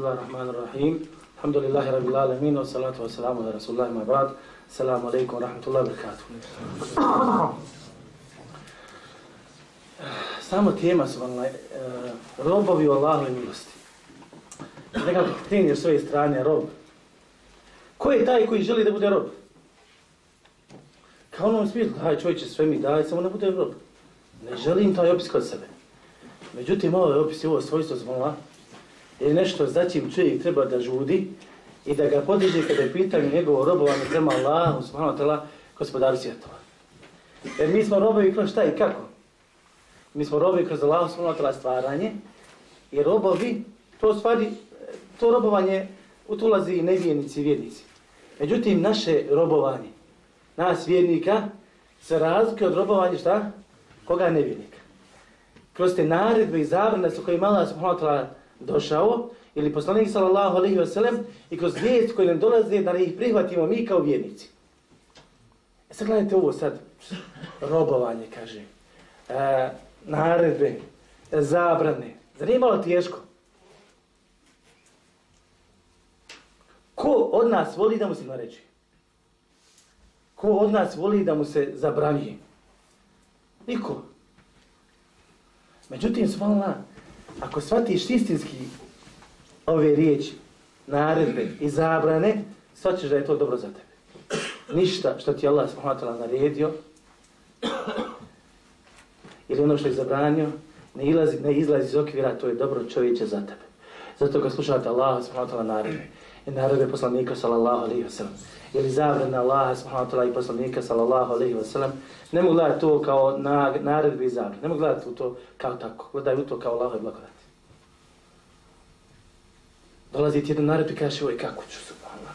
Bismillahirrahmanirrahim. Alhamdulillahi rabbil alamin wa salatu wa salamu ala rasulillahi ma ba'd. Assalamu alaikum wa rahmatullahi wa barakatuh. Samo tema su vam uh, robovi u Allahove milosti. Nekako krenje s ove strane rob. Ko je taj koji želi da bude rob? Kao onom smislu, daj čovječe sve mi daj, samo ne bude rob. Ne želim taj opis kod sebe. Međutim, ovo je opis i ovo svojstvo zvola je nešto za čim čovjek treba da žudi i da ga podiže kada je pitanje njegovo robovanje prema Allahu, subhanahu wa ta'la, gospodaru svjetova. Jer mi smo robovi kroz šta i kako? Mi smo robovi kroz Allahu, subhanahu wa stvaranje i robovi, to stvari, to robovanje utulazi i nevijenici i vjernici. Međutim, naše robovanje, nas vjernika, se razlike od robovanja šta? Koga nevjernika? Kroz te naredbe i zabrane su koje imala subhanahu wa došao, ili poslanik sallallahu alaihi wa sallam, i kroz vijest koji nam dolaze da ih prihvatimo mi kao vjernici. E sad gledajte ovo sad, robovanje, kaže, e, naredbe, zabrane, zar nije malo teško? Ko od nas voli da mu se nareči? Ko od nas voli da mu se zabranije? Niko. Međutim, svala, ako shvatiš istinski ove riječi, naredbe i zabrane, shvatiš da je to dobro za tebe. Ništa što ti Allah s.w.t. naredio ili ono što je zabranio, ne, ilazi, ne izlazi iz okvira, to je dobro čovječe za tebe. Zato kad slušate Allah s.w.t. naredbe i naredbe poslanika sallallahu alaihi wa sallam, ili zabrane Allah s.w.t. i poslanika sallallahu alaihi wa sallam, ne mogu gledati to kao na, naredbe i zabrane, ne mogu gledati u to kao tako, gledaju to kao Allah i. Dolazi ti jedan narod i kaže, oj, kako ću se, Allah.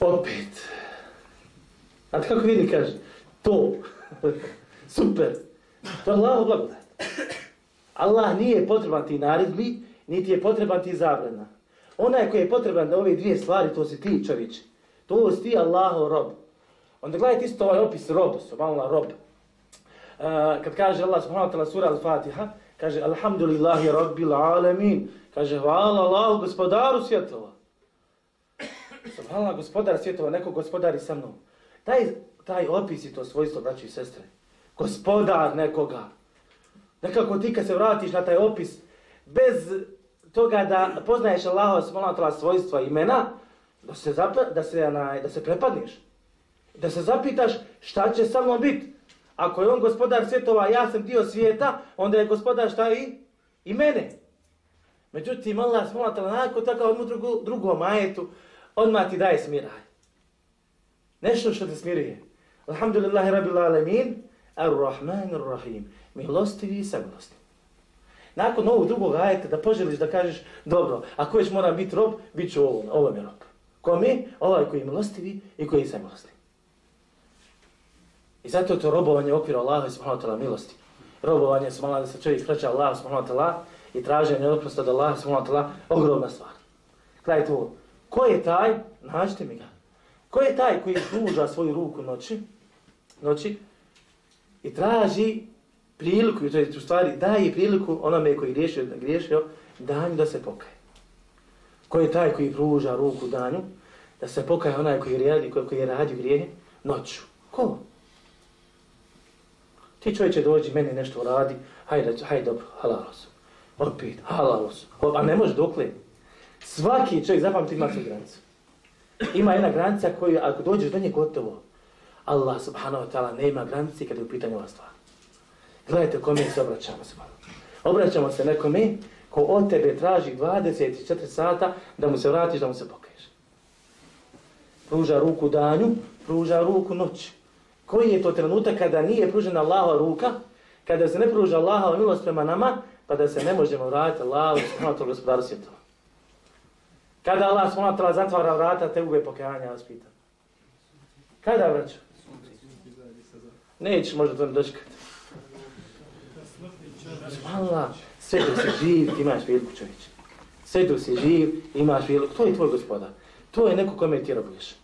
Opet. A kako vidi, kaže, to, super, to je Allah blagodat. Allah nije potreban ti naredbi, niti je potreban ti zabrana. Onaj koji je potreban da ove dvije stvari, to si ti čovječe. To si ti Allaho rob. Onda gledajte isto ovaj opis rob, subhanallah rob. Uh, kad kaže Allah subhanahu wa ta'ala sura al-Fatiha, kaže Alhamdulillahi rabbil alamin, kaže hvala Allahu gospodaru svjetova. Hvala gospodar svjetova, neko gospodari sa mnom. Taj, taj opis i to svojstvo, braći i sestre. Gospodar nekoga. Nekako ti kad se vratiš na taj opis, bez toga da poznaješ Allaha subhanahu ta'la svojstva imena, da se, zap, da se, na, da se prepadneš. Da se zapitaš šta će sa mnom biti. Ako je on gospodar svjetova, ja sam dio svijeta, onda je gospodar šta i? I mene. Međutim, Allah smola tala nakon tako odmah drugu, drugom ajetu, odmah ti daje smiraj. Nešto što te smiruje. Alhamdulillahi rabbil alamin, ar-Rahman ar-Rahim. Milostivi i samilostiv. Nakon ovog drugog ajeta da poželiš da kažeš, dobro, ako već mora biti rob, bit ću ovo, ovo mi je rob. Ko mi? Ovaj koji je milostivi i koji je samilostiv. I zato je to robovanje u okviru Allaha subhanahu wa ta'ala milosti. Robovanje su da se čovjek vraća Allaha subhanahu wa ta'ala i traženje oprosta od Allaha subhanahu wa ta'ala ogromna stvar. Kraj ovo. Ko je taj? Nađite mi ga. Ko je taj koji pruža svoju ruku noći, noći i traži priliku, to je u stvari daje priliku onome koji griješio, griješio danju da se pokaje. Ko je taj koji pruža ruku danju da se pokaje onaj koji radi, koji, koji radi grije noću? Ko? Ti čovječe dođi, meni nešto radi, hajde, hajde dobro, halalo sam. Opet, halalo su. A ne može dokle. Svaki čovjek, zapamti, ima svoju granicu. Ima jedna granica koju, ako dođeš do nje, gotovo. Allah subhanahu wa ta'ala nema granici kada je u pitanju ova stvar. Gledajte kome se obraćamo se. Obraćamo se nekome ko od tebe traži 24 sata da mu se vratiš, da mu se pokaješ. Pruža ruku danju, pruža ruku noć. Koji je to trenutak kada nije pružena Allahova ruka, kada se ne pruža Allahova milost prema nama, pa da se ne možemo vratiti Allahu subhanahu gospodaru svjetova. Kada Allah subhanahu wa zatvara vrata, te ube pokajanja, vas pitam. Kada vraću? Nećeš možda to ne dočekati. Allah, sve dok si živ, imaš veliku čovječe. Sve dok si živ, imaš veliku, To je tvoj gospodar. To je neko kome ti robuješ.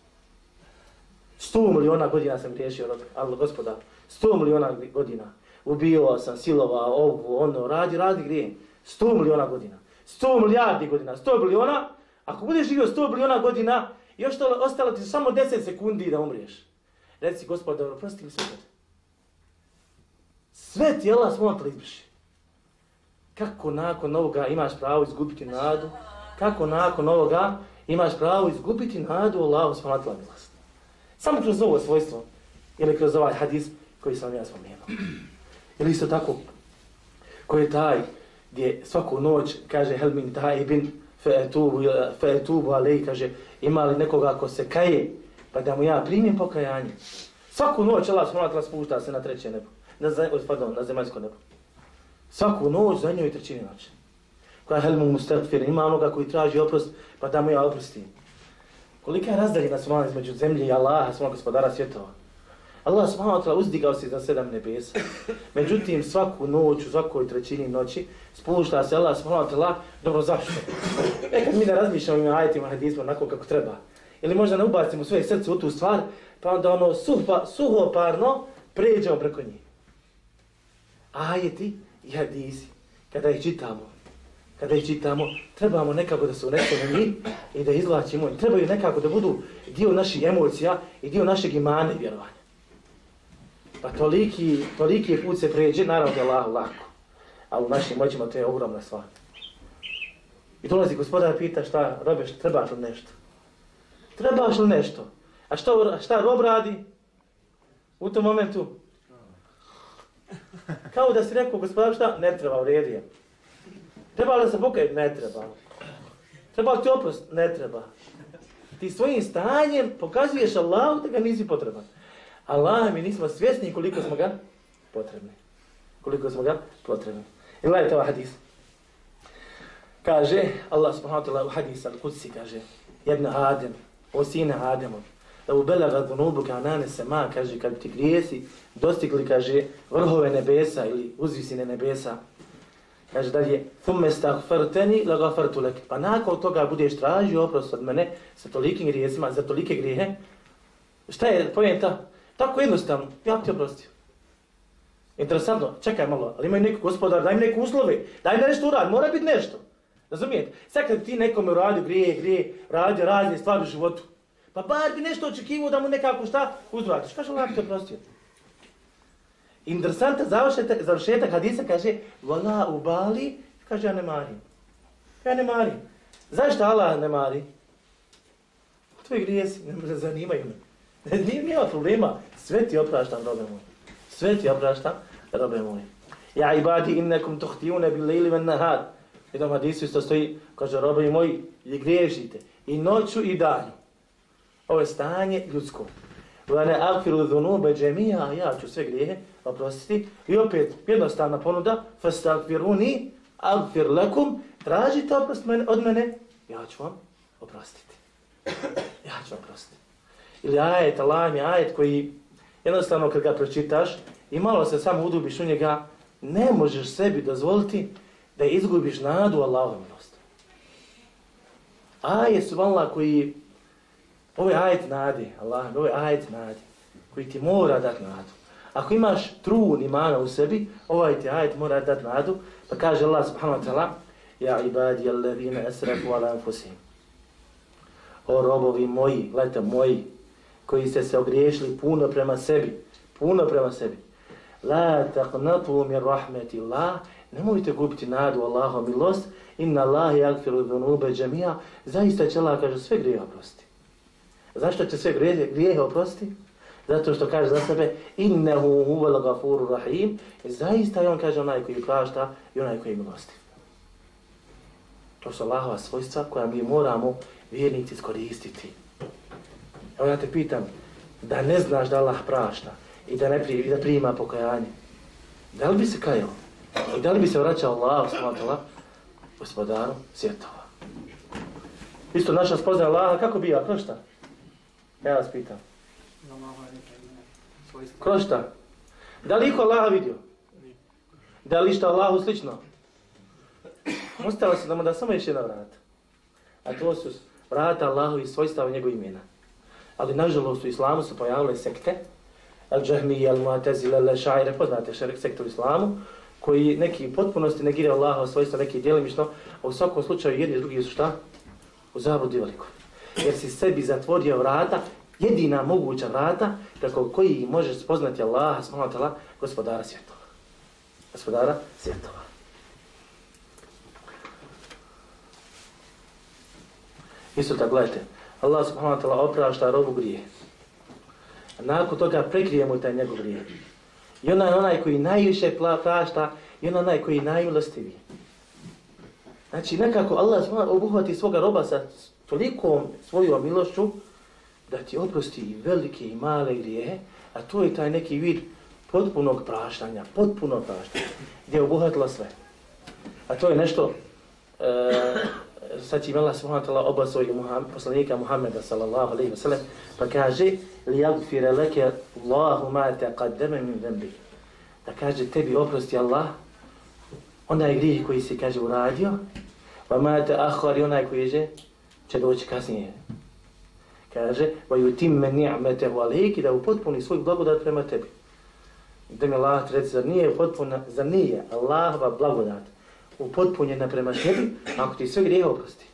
Sto miliona godina sam riješio, Allah gospoda, sto miliona godina. Ubio sam, silovao, ovu, ono, radi, radi, grije. 100 miliona godina. 100 milijardi godina, 100 biliona, ako budeš živio 100 biliona godina, još to ostalo ti samo 10 sekundi da umriješ. Reci, gospod, dobro, prosti mi sve god. Sve ti Allah svojom izbriši. Kako nakon ovoga imaš pravo izgubiti nadu? Kako nakon ovoga imaš pravo izgubiti nadu u Allahu svojom milost? Samo kroz ovo svojstvo ili kroz ovaj hadis koji sam ja spomenuo. Ili isto tako, ko je taj gdje svaku noć kaže hel min taibin fe etubu alej, kaže ima li nekoga ko se kaje pa da mu ja primim pokajanje. Svaku noć Allah s.w.t. spušta se na treće nebo, na, pardon, na zemaljsko nebo. Svaku noć za njoj i trećini noć. Koja hel mu mustaqfir, ima onoga koji traži oprost pa da mu ja oprostim. Kolika je razdaljena s između zemlje i Allaha, svog gospodara svjetova. Allah subhanahu wa ta'ala uzdigao se za sedam nebesa. Međutim, svaku noć, u svakoj trećini noći, spušta se Allah subhanahu wa ta'ala, dobro zašto? Nekad mi ne razmišljamo ima ajetima hadizma, onako kako treba. Ili možda ne ubacimo svoje srce u tu stvar, pa onda ono suho, suhoparno pređemo preko njih. Ajeti i hadisi, kada ih čitamo, kada ih čitamo, trebamo nekako da se unesemo njih i da izlačimo. Trebaju nekako da budu dio naših emocija i dio našeg imana i vjerovanja. Pa toliki, toliki put se pređe, naravno da je Allah lako. Ali u našim moćima to je ogromna stvar. I dolazi gospodar pita šta, robe, šta, trebaš li nešto? Trebaš li nešto? A što, šta rob radi? U tom momentu? Kao da si rekao, gospodar, šta? Ne treba, u redu Treba li da se pokaj? Ne treba. Treba li ti oprost? Ne treba. Ti svojim stanjem pokazuješ Allahu da ga nisi potreban. Allah mi nismo svjesni koliko smo ga potrebni. Koliko smo ga potrebni. I gledajte ovaj hadis. Kaže, Allah subhanahu wa ta'ala u hadisa al-Qudsi kaže, jedna Adem, o sine Ademu, da u belaga dhunubu ka anane se ma, kaže, kad ti grijesi, dostigli, kaže, vrhove nebesa ili uzvisine nebesa, kaže dalje, thumme stagfarteni la gafartu lek. Pa nakon toga budeš tražio oprost od mene sa tolikim grijesima, za tolike grijehe. Šta je pojenta? Tako jednostavno, ja ti oprostio. Interesantno, čekaj malo, ali imaju neki gospodar, daj mi neke uslove, daj mi nešto uradi, mora biti nešto. Razumijete? Sad kad ti nekome uradio grije, grije, radio razne stvari u životu, pa bar bi nešto očekivao da mu nekako šta uzvratiš. Kaže, Allah te oprostio. Interesantno, završetak, završetak hadisa kaže, vala u bali, kaže, ja ne marim. Ja ne marim. Zašto Allah ne mari? Tvoji grijesi ne zanimaju me. E, nije mi problema. Sve ti opraštam, robe moj. Sve ti opraštam, robe moj. Ja ibadi innekum tuhtijune bil lejli ven nahad. I tom hadisu isto stoji, kaže, robe moji, i griješite. I noću i danju. Ovo je stanje ljudsko. Vane akfiru dhunube džemija, ja ću sve grijehe oprostiti. I opet, jednostavna ponuda, fastakfiruni, akfir lakum, tražite oprost od mene, ja ću vam oprostiti. Ja ću oprostiti ili ajet, Allah je ajet koji jednostavno kad ga pročitaš i malo se samo udubiš u njega, ne možeš sebi dozvoliti da izgubiš nadu Allahove milosti. Ajet su Allah koji, ovo je ajet nadi, Allah, ovo je ajet nadi, koji ti mora dati nadu. Ako imaš trun imana u sebi, ovaj ti ajet mora dati nadu, pa kaže Allah subhanahu wa ta'ala, Ja ibadi allazina asrafu ala anfusihim. O robovi moji, gledajte, moji, koji ste se ogriješili puno prema sebi, puno prema sebi. La taqnatu min rahmetillah, nemojte gubiti nadu Allahom milost, inna Allah yaghfiru dhunuba jami'a, zaista će Allah kaže sve grijehe oprosti. Zašto će sve grijehe, grijehe oprosti? Zato što kaže za sebe innahu huwal ghafurur rahim, i zaista je on kaže onaj koji prašta i onaj koji milosti. To su Allahova svojstva koja mi moramo vjernici iskoristiti. Evo ja te pitam, da ne znaš da Allah prašta i da, ne pri, i da prima pokajanje, da li bi se kajao? I da li bi se vraćao Allah, smatala, gospodaru svjetova? Isto naša spozna Allaha, kako bi ja, kroz šta? Ja vas pitam. Kroz šta? Da li iko Allaha vidio? Da li šta Allahu slično? Ostalo se da mu da samo još jedna vrata. A to su vrata Allahu i svojstava u njegov imena ali nažalost u islamu su pojavile sekte, al džahmi, al-mu'tazila, al šaire, poznate šerik sektor u islamu, koji neki u potpunosti negiraju Allaha svojstva, neki djelimično, a u svakom slučaju jedni drugi su šta? U zabludi veliko. Jer si sebi zatvorio vrata, jedina moguća vrata, preko koji možeš spoznati Allaha, smalotala, gospodara svjetova. Gospodara svjetova. Isto tako, gledajte, Allah subhanahu wa ta'ala oprašta robu grije. Nakon toga prekrije mu taj njegov grije. I ona je onaj koji najviše prašta i ona onaj koji najulostiviji. Znači, nekako Allah subhanahu obuhvati svoga roba sa tolikom svojom milošću da ti oprosti i velike i male grije, a to je taj neki vid potpunog praštanja, potpuno praštanja, gdje je obuhvatila sve. A to je nešto, e, sad će imala subhanahu ta'ala oba svojeg Muhammed, poslanika Muhammeda sallallahu alaihi wa sallam, pa kaže li yagfir leke Allahu ma te qaddeme min zembi. Da kaže tebi oprosti Allah, onaj grijeh koji si kaže uradio, va ma te ahvari onaj koji je će doći kasnije. Kaže, va ju tim me ni'mete u da upotpuni svoj blagodat prema tebi. Da mi Allah reci, zar nije potpuna, zar nije Allahova blagodat upotpunjena prema tebi, ako ti sve grije oprosti.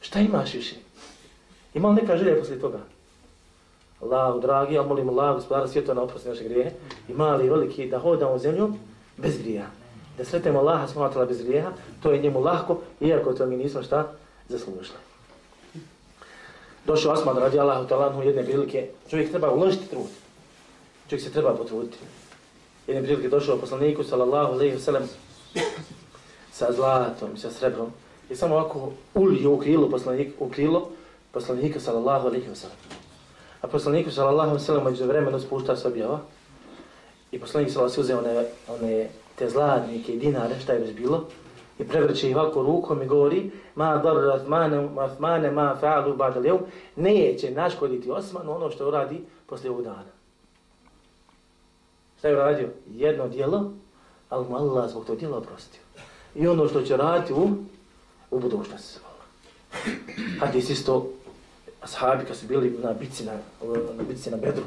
Šta imaš više? Ima li neka želja poslije toga? Allah, dragi, ja molim Allah, gospodara svijeta na oprosti naše grijehe, i mali i veliki da hodamo zemljom bez grija? Da sretemo Allaha smatala bez grija, to je njemu lahko, iako to mi nismo šta zaslužili. Došao Osman radi Allahu talanhu jedne prilike, čovjek treba uložiti trud. Čovjek se treba potruditi. Jedne prilike došao poslaniku, sallallahu alaihi wa sallam, sa zlatom sa srebrom. I samo ovako ulio u krilo poslanika, u krilo poslanika sallallahu alaihi wa sallam. A poslaniku sallallahu alaihi wa sallam među vremenu spušta se objava. I poslanik sallallahu alaihi wa sallam one, one te zlatnike i dinare, šta je već bilo, i prevrće ih ovako rukom i govori ma dar Osmane, Osmane ma fa'alu ba'da ljev, neće naškoditi Osman ono što uradi posle ovog dana. Šta je uradio? Jedno dijelo, ali mu Allah zbog tog dijela oprostio i ono što će raditi u, u budućnosti. Hadis isto, ashabi kad su bili na bitci na, na, bitci na Bedru,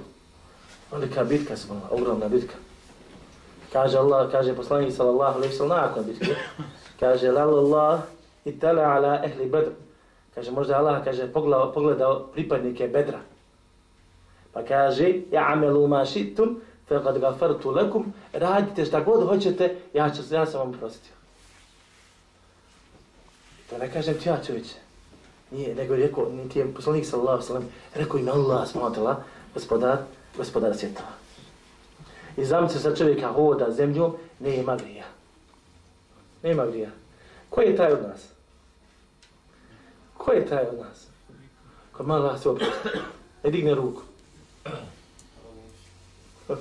velika bitka se bila, ogromna bitka. Kaže Allah, kaže poslanik sallallahu alaihi sallam nakon bitke, kaže Allah i tala ala ehli Bedr. Kaže možda Allah kaže pogledao, pogledao pripadnike Bedra. Pa kaže ja amelu ma šitum, fe kad gafartu lekum, radite šta god hoćete, ja, ću, ja sam vam prostio. Da ne kažem ti ja čovječe. Nije, nego je rekao, niti je poslanik sallallahu sallam, rekao im Allah smatala, gospodar, gospodar svjetova. I zamice sa čovjeka hoda zemljom, ne ima grija. Ne ima grija. Ko je taj od nas? Ko je taj od nas? Ko malo se oprosti. Ne digne ruku.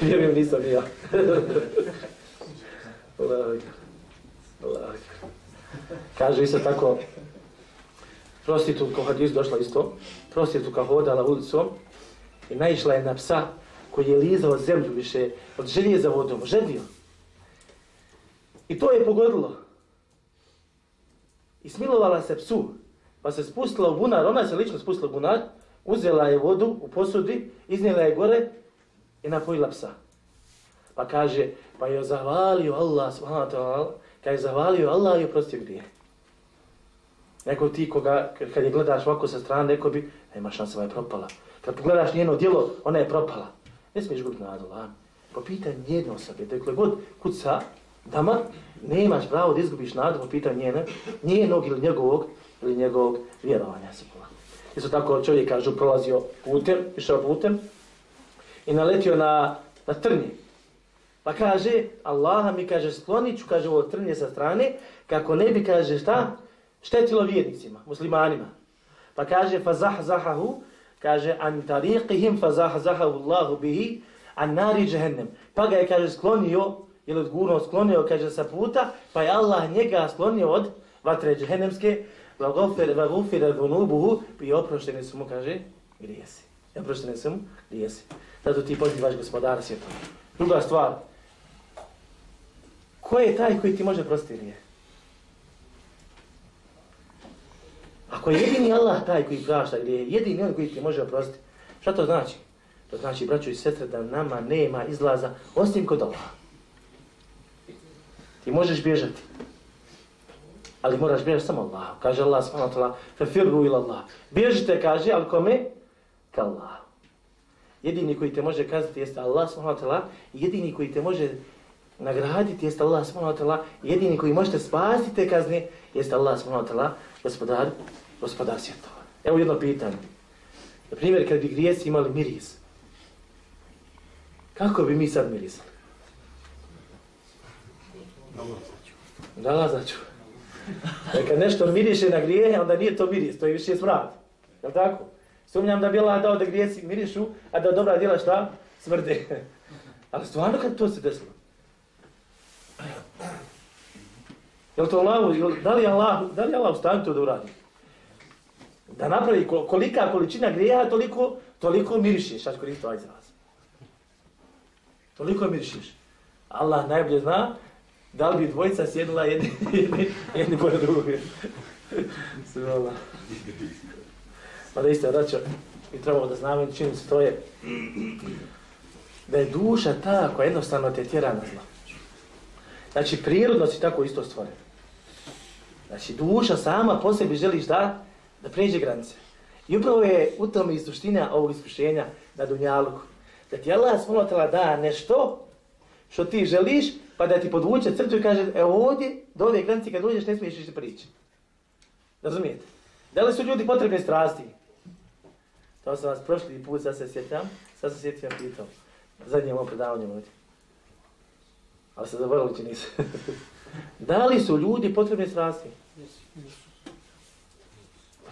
Vjerujem, nisam ja. Allah. Allah. Kaže isto tako, prostitutka u hadisu došla isto, prostitutka hodala ulicom i naišla je na psa koji je lizao zemlju više od želje za vodom, želio. I to je pogodilo. I smilovala se psu, pa se spustila u bunar, ona se lično spustila u bunar, uzela je vodu u posudi, iznijela je gore i napojila psa. Pa kaže, pa je zahvalio Allah, subhanahu wa ta'ala, kad je zahvalio Allah i oprostio grije. Neko ti koga, kad je gledaš ovako sa strane, neko bi, nema šanse, je propala. Kad pogledaš njeno djelo, ona je propala. Ne smiješ gubiti nadu, lan. Po pitanju njene osobe, dakle god kuca dama, nemaš pravo da izgubiš nadu po pitanju njene, njenog ili njegovog, ili njegovog vjerovanja. Isto tako čovjek kažu, prolazio putem, išao putem i naletio na, na trnje. Pa kaže, Allaha mi kaže, sklonit ću, kaže, ovo trnje sa strane, kako ne bi, kaže, šta? Štetilo vjernicima, muslimanima. Pa kaže, fa zah zahahu, kaže, an tariqihim fa zah zahahu Allahu bihi, an nari džehennem. Pa ga je, kaže, sklonio, ili odgurno sklonio, kaže, sa puta, pa je Allah njega sklonio od vatre džehennemske, va gufir, va gufir dhunubuhu, i oprošteni su mu, kaže, grijesi. Oprošteni su mu, grijesi. Zato ti pozivaš gospodara svijetom. Druga stvar, Ko je taj koji ti može prostiti grije? Ako je jedini Allah taj koji prašta grije, jedini on koji ti može oprostiti, šta to znači? To znači, braćo i sestre, da nama nema izlaza osim kod Allaha. Ti možeš bježati. Ali moraš bježati samo Allah. Kaže Allah subhanahu wa ta'ala, fefirru ila Allah. Bježite, kaže, ali kome? Ka Allah. Jedini koji te može kazati jeste Allah subhanahu wa ta'ala. Jedini koji te može nagraditi jeste Allah subhanahu wa ta'ala. Jedini koji možete spasiti te kazne jeste Allah subhanahu wa ta'ala. Gospodar, gospodar svjetova. Evo jedno pitanje. Na primjer, kad bi grijesi imali miris, kako bi mi sad mirisali? Da, znači. E, kad nešto miriše na grijehe, onda nije to miris, to je više smrad. Je tako? Sumnjam da bi Allah dao da grijesi mirišu, a da dobra djela šta? Smrde. Ali stvarno kad to se desilo? Je li to Allah, da li Allah, da li Allah ustavi to da uradi? Da napravi kolika količina grijeha, toliko, toliko mirišiš. ja ću koristiti ovaj izraz? Toliko mirišiš. Allah najbolje zna da li bi dvojica sjedila jedni, jedni, jedni pored drugog. Sve Allah. Pa da isto, daću, i trebamo da znamo čini se to je. Da je duša ta koja jednostavno te tjera na zlo. Znači, prirodno si tako isto stvoren. Znači, duša sama po sebi želiš da, da pređe granice. I upravo je u tome i suština ovog iskušenja na Dunjaluku. Da ti Allah smolotela da nešto što ti želiš, pa da ti podvuče crtu i kaže, e ovdje, do ove granice kad uđeš, ne smiješ više prići. Razumijete? Da li su ljudi potrebne strasti? To sam vas prošli put, sad se sjećam, sad se sjećam pitao. Zadnje ovo predavanju ovdje. Ali se zaboravili će nisu. da li su ljudi potrebne strasti?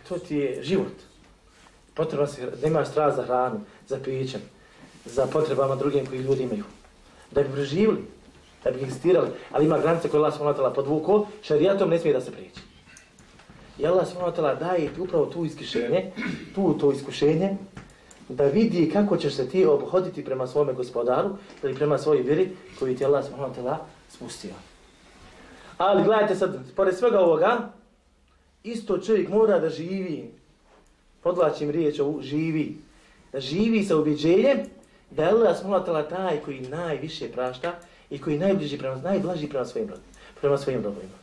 To ti je život. Potrebno se da imaš strast za hranu, za pićem, za potrebama drugim koji ljudi imaju. Da bi preživili, da bi existirali. Ali ima granice koje Allah s.w.t. podvuko, šarijatom ne smije da se prijeći. I Allah s.w.t. daje ti upravo tu iskušenje, tu to iskušenje, da vidi kako ćeš se ti obhoditi prema svome gospodaru ili prema svojoj vjeri koju ti Allah s.w.t. spustio. Ali gledajte sad, pored svega ovoga, isto čovjek mora da živi, podlačim riječ ovu, živi, da živi sa ubjeđenjem da je Allah s.w.t. taj koji najviše prašta i koji najbliži prema, najblaži prema svojim, prema svojim robovima.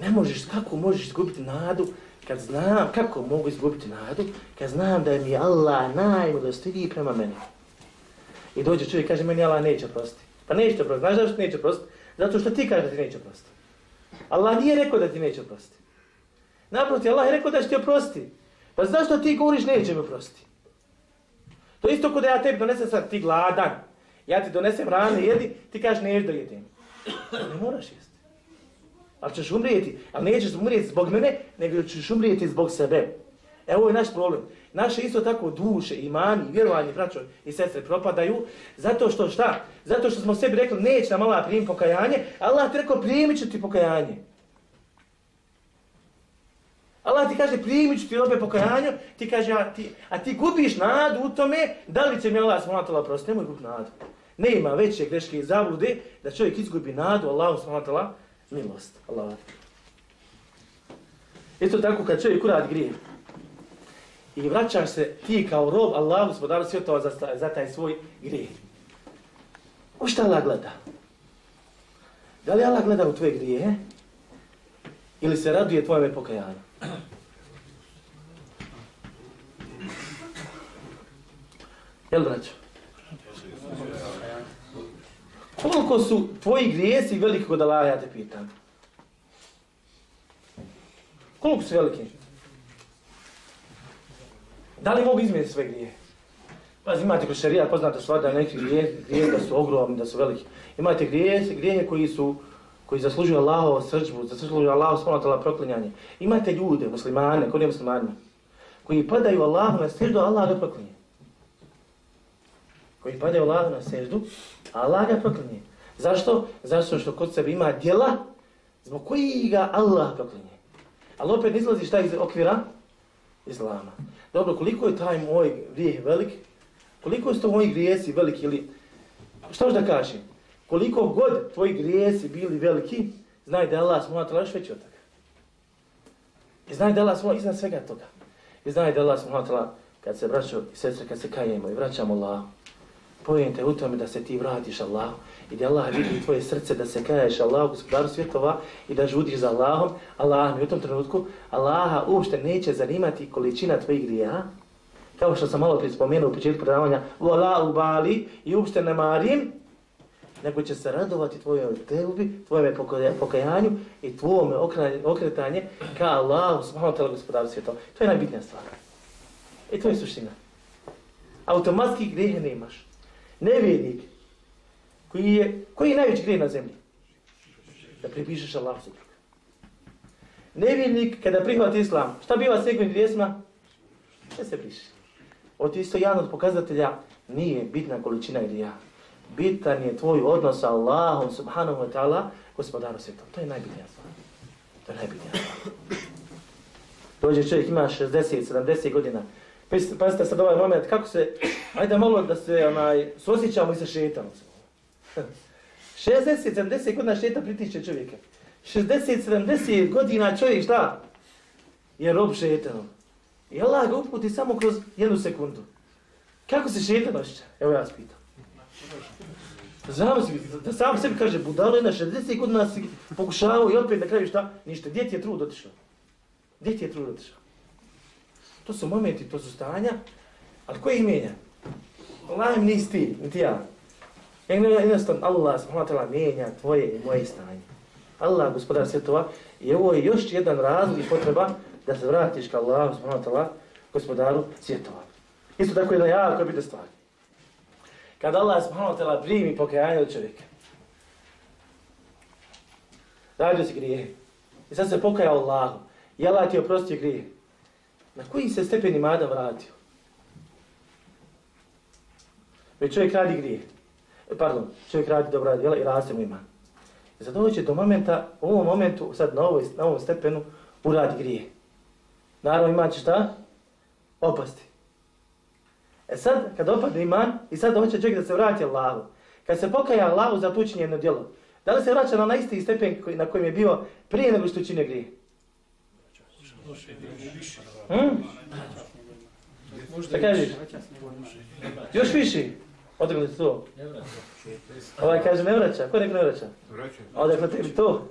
Ne možeš, kako možeš izgubiti nadu kad znam, kako mogu izgubiti nadu kad znam da je mi Allah najmilostiviji prema meni. I dođe čovjek i kaže, meni Allah neće prostiti. Pa neće prostiti. Znaš zašto neće prostiti? Zato što ti kažeš da ti neće oprostiti. Allah nije rekao da ti neće oprostiti. Naproti, Allah je rekao da će ti oprostiti. Pa zašto ti govoriš neće mi oprostiti? To isto kod da ja tebi donesem sad, ti gladan. Ja ti donesem rane, jedi, ti kažeš nećeš da jedem. Ne moraš jesti. Ali ćeš umrijeti. Ali nećeš umrijeti zbog mene, nego ćeš umrijeti zbog sebe. Evo je naš problem. Naše isto tako duše, imani, vjerovanje, braćo i sestre propadaju. Zato što šta? Zato što smo sebi rekli, neće nam Allah primiti pokajanje. Allah ti rekao, primit ću ti pokajanje. Allah ti kaže, primit ću ti robe pokajanje. Ti kaže, a ti, a ti gubiš nadu u tome, da li će mi Allah smonatala prosti? Nemoj gubi nadu. Ne ima veće greške i zablude da čovjek izgubi nadu, Allah smonatala milost. Allah. Isto tako kad čovjek uradi grije i vraćaš se ti kao rob Allahu gospodaru svjetova za, za taj svoj grijeh. U šta Allah gleda? Da li Allah gleda u tvoje grijehe? ili se raduje tvojeme pokajanju? Jel, braćo? Koliko su tvoji grijesi veliki kod Allah, ja te pitam? Koliko su veliki? Da li mogu izmijeniti sve grije? Pazi, imate kroz šarija, poznate stvar da neki grije, grije da su ogromni, da su veliki. Imate grije, grije koji su koji zaslužuju Allahovo srđbu, zaslužuju Allahovo spomenutala proklinjanje. Imate ljude, muslimane, koji je muslimanima, koji padaju Allahu na srđu, Allah ga proklinje. Koji padaju Allahu na srđu, Allah ga proklinje. Zašto? Zašto što kod sebe ima djela zbog koji ga Allah proklinje. Ali opet izlazi šta iz okvira? Islama. Dobro, koliko je taj moj grijeh velik? Koliko su to moji grijesi veliki ili... Šta još da kažem? Koliko god tvoji grijesi bili veliki, znaj da je Allah smo natrala još veći od toga. I znaj da je Allah smo iznad svega toga. I znaj da je Allah smo natrala kad se braćo i sestre, kad se kajemo i vraćamo Allah, pojente u tome da se ti vratiš Allahu i da Allah vidi tvoje srce da se kaješ Allahu gospodaru svjetova i da žudiš za Allahom, Allah mi u tom trenutku, Allaha uopšte neće zanimati količina tvojih grija, kao što sam malo prije spomenuo u početku predavanja, vola u bali i uopšte ne marim, nego će se radovati tvojoj tebi, tvojome pokajanju i tvojome okretanje ka Allahu subhanahu wa ta'ala gospodaru svjetova. To je najbitnija stvar. I to je suština. Automatski grehe nemaš. Nevjednik, koji je, koji je najveći grijeh na zemlji? Da pripišeš Allah suprug. Nevjernik kada prihvati islam, šta biva s njegovim grijesima? Sve se briše. Ovo ti isto jedan od pokazatelja nije bitna količina grija. Bitan je tvoj odnos sa Allahom subhanahu wa ta'ala gospodaru svijetom. To je najbitnija stvar. To je najbitnija stvar. Dođe čovjek ima 60, 70 godina. Pazite sad ovaj moment, kako se, ajde malo da se onaj, sosjećamo i sa šetanom. 60, 70 godina šeta pritišće čovjeka. 60, 70 godina čovjek šta? Je rob šetanom. I Allah ga uputi samo kroz jednu sekundu. Kako se šetan ošća? Evo ja vas pitam. Znam si, da sam sebi kaže, budalo na 60 godina si pokušavao i opet na kraju šta? Ništa, gdje ti je trud otišao? Gdje ti je trud otišao? To su momenti, to su stanja, ali koje imenja? Allah im nisi ti, niti ja. E, jednostavno, Allah subhanahu wa mijenja tvoje i moje stanje. Allah, gospodar svjetova, i ovo je još jedan razlog i potreba da se vratiš ka Allah subhanahu wa gospodaru svjetova. Isto tako je da jako bitna stvar. Kad Allah subhanahu wa ta'ala primi pokajanje od čovjeka. Radio si grije. I sad se pokajao Allahu. I Allah ti oprosti grije. Na koji se stepen mada vratio? Već čovjek radi grije. Pardon, čovjek radi dobro djela i raste mu ima. I sad doći do momenta, u ovom momentu, sad na, ovoj, na ovom stepenu, uradi grije. Naravno ima će šta? Opasti. E sad, kad opadne iman, i sad hoće čovjek da se vrati Allahu. Kad se pokaja Allahu za tučinje jedno djelo, da li se vraća na isti stepen na kojem je bio prije nego što čine grije? Hmm? Šta kažeš? Još viši? Odakle to? Ovaj kaže ne vraća. Ko nek ne vraća? Vraća. Odakle tebi to?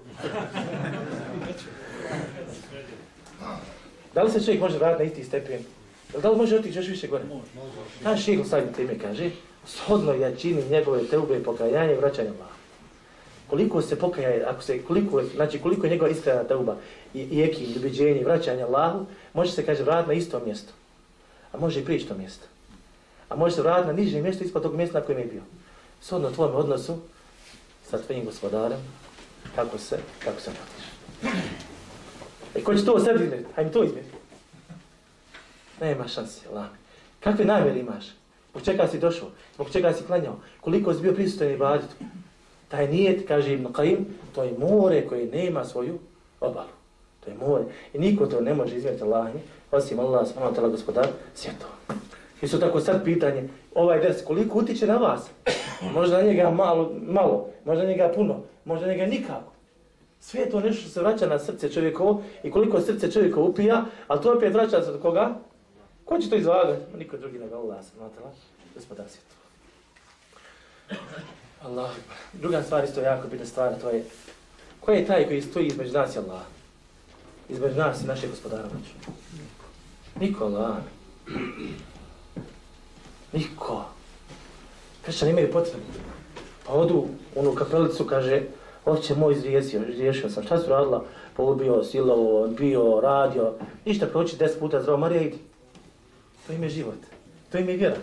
da li se čovjek može vratiti na isti stepen? Da li može otići još više gore? Kaže šeho sad time kaže, shodno ja činim njegove teube i pokajanje i vraćanje Allah. Koliko se pokaje, ako se, koliko, znači koliko je njegova iskrena teuba i, i eki, i ubeđenje i vraćanje Allahu, može se, kaže, vratiti na isto mjesto. A može i prići to mjesto. A možeš se vratiti na niže mjesto ispod tog mjesta na kojem je bio. Sodno tvojom odnosu sa tvojim gospodarem, kako se, kako se vratiš. E ko će to sebi izmjeriti? Hajde to izmjeriti. Nema šanse, Allah. Kakve namjere imaš? Zbog čega si došao? Zbog čega si klanjao? Koliko si bio prisutan i badit? Taj nijet, kaže Ibn Qaim, to je more koje nema svoju obalu. To je more. I niko to ne može izmjeriti Allah, osim Allah, subhanahu wa ta'ala, gospodar svjetova. Isto tako sad pitanje, ovaj ders koliko utiče na vas? Možda na njega malo, malo, možda na njega puno, možda na njega nikako. Sve to nešto se vraća na srce čovjekovo i koliko srce čovjeka upija, ali to opet vraća se od koga? Ko će to izvagati? Niko drugi nego Allah smatala, matala, gospodar. Allah. Druga stvar isto jako bitna stvar, to je ko je taj koji stoji između nas i Allah? Između nas i našeg gospodara. Niko Allah. Niko. Kršćan imaju potvrdu. Pa odu u onu kapelicu, kaže, ovće moj izvijezio, izriješio sam. Šta su radila? Pa Polubio, silovo, bio, radio. Ništa, proći deset puta zdravo. Marija, idi. To im je život. To im je vjera.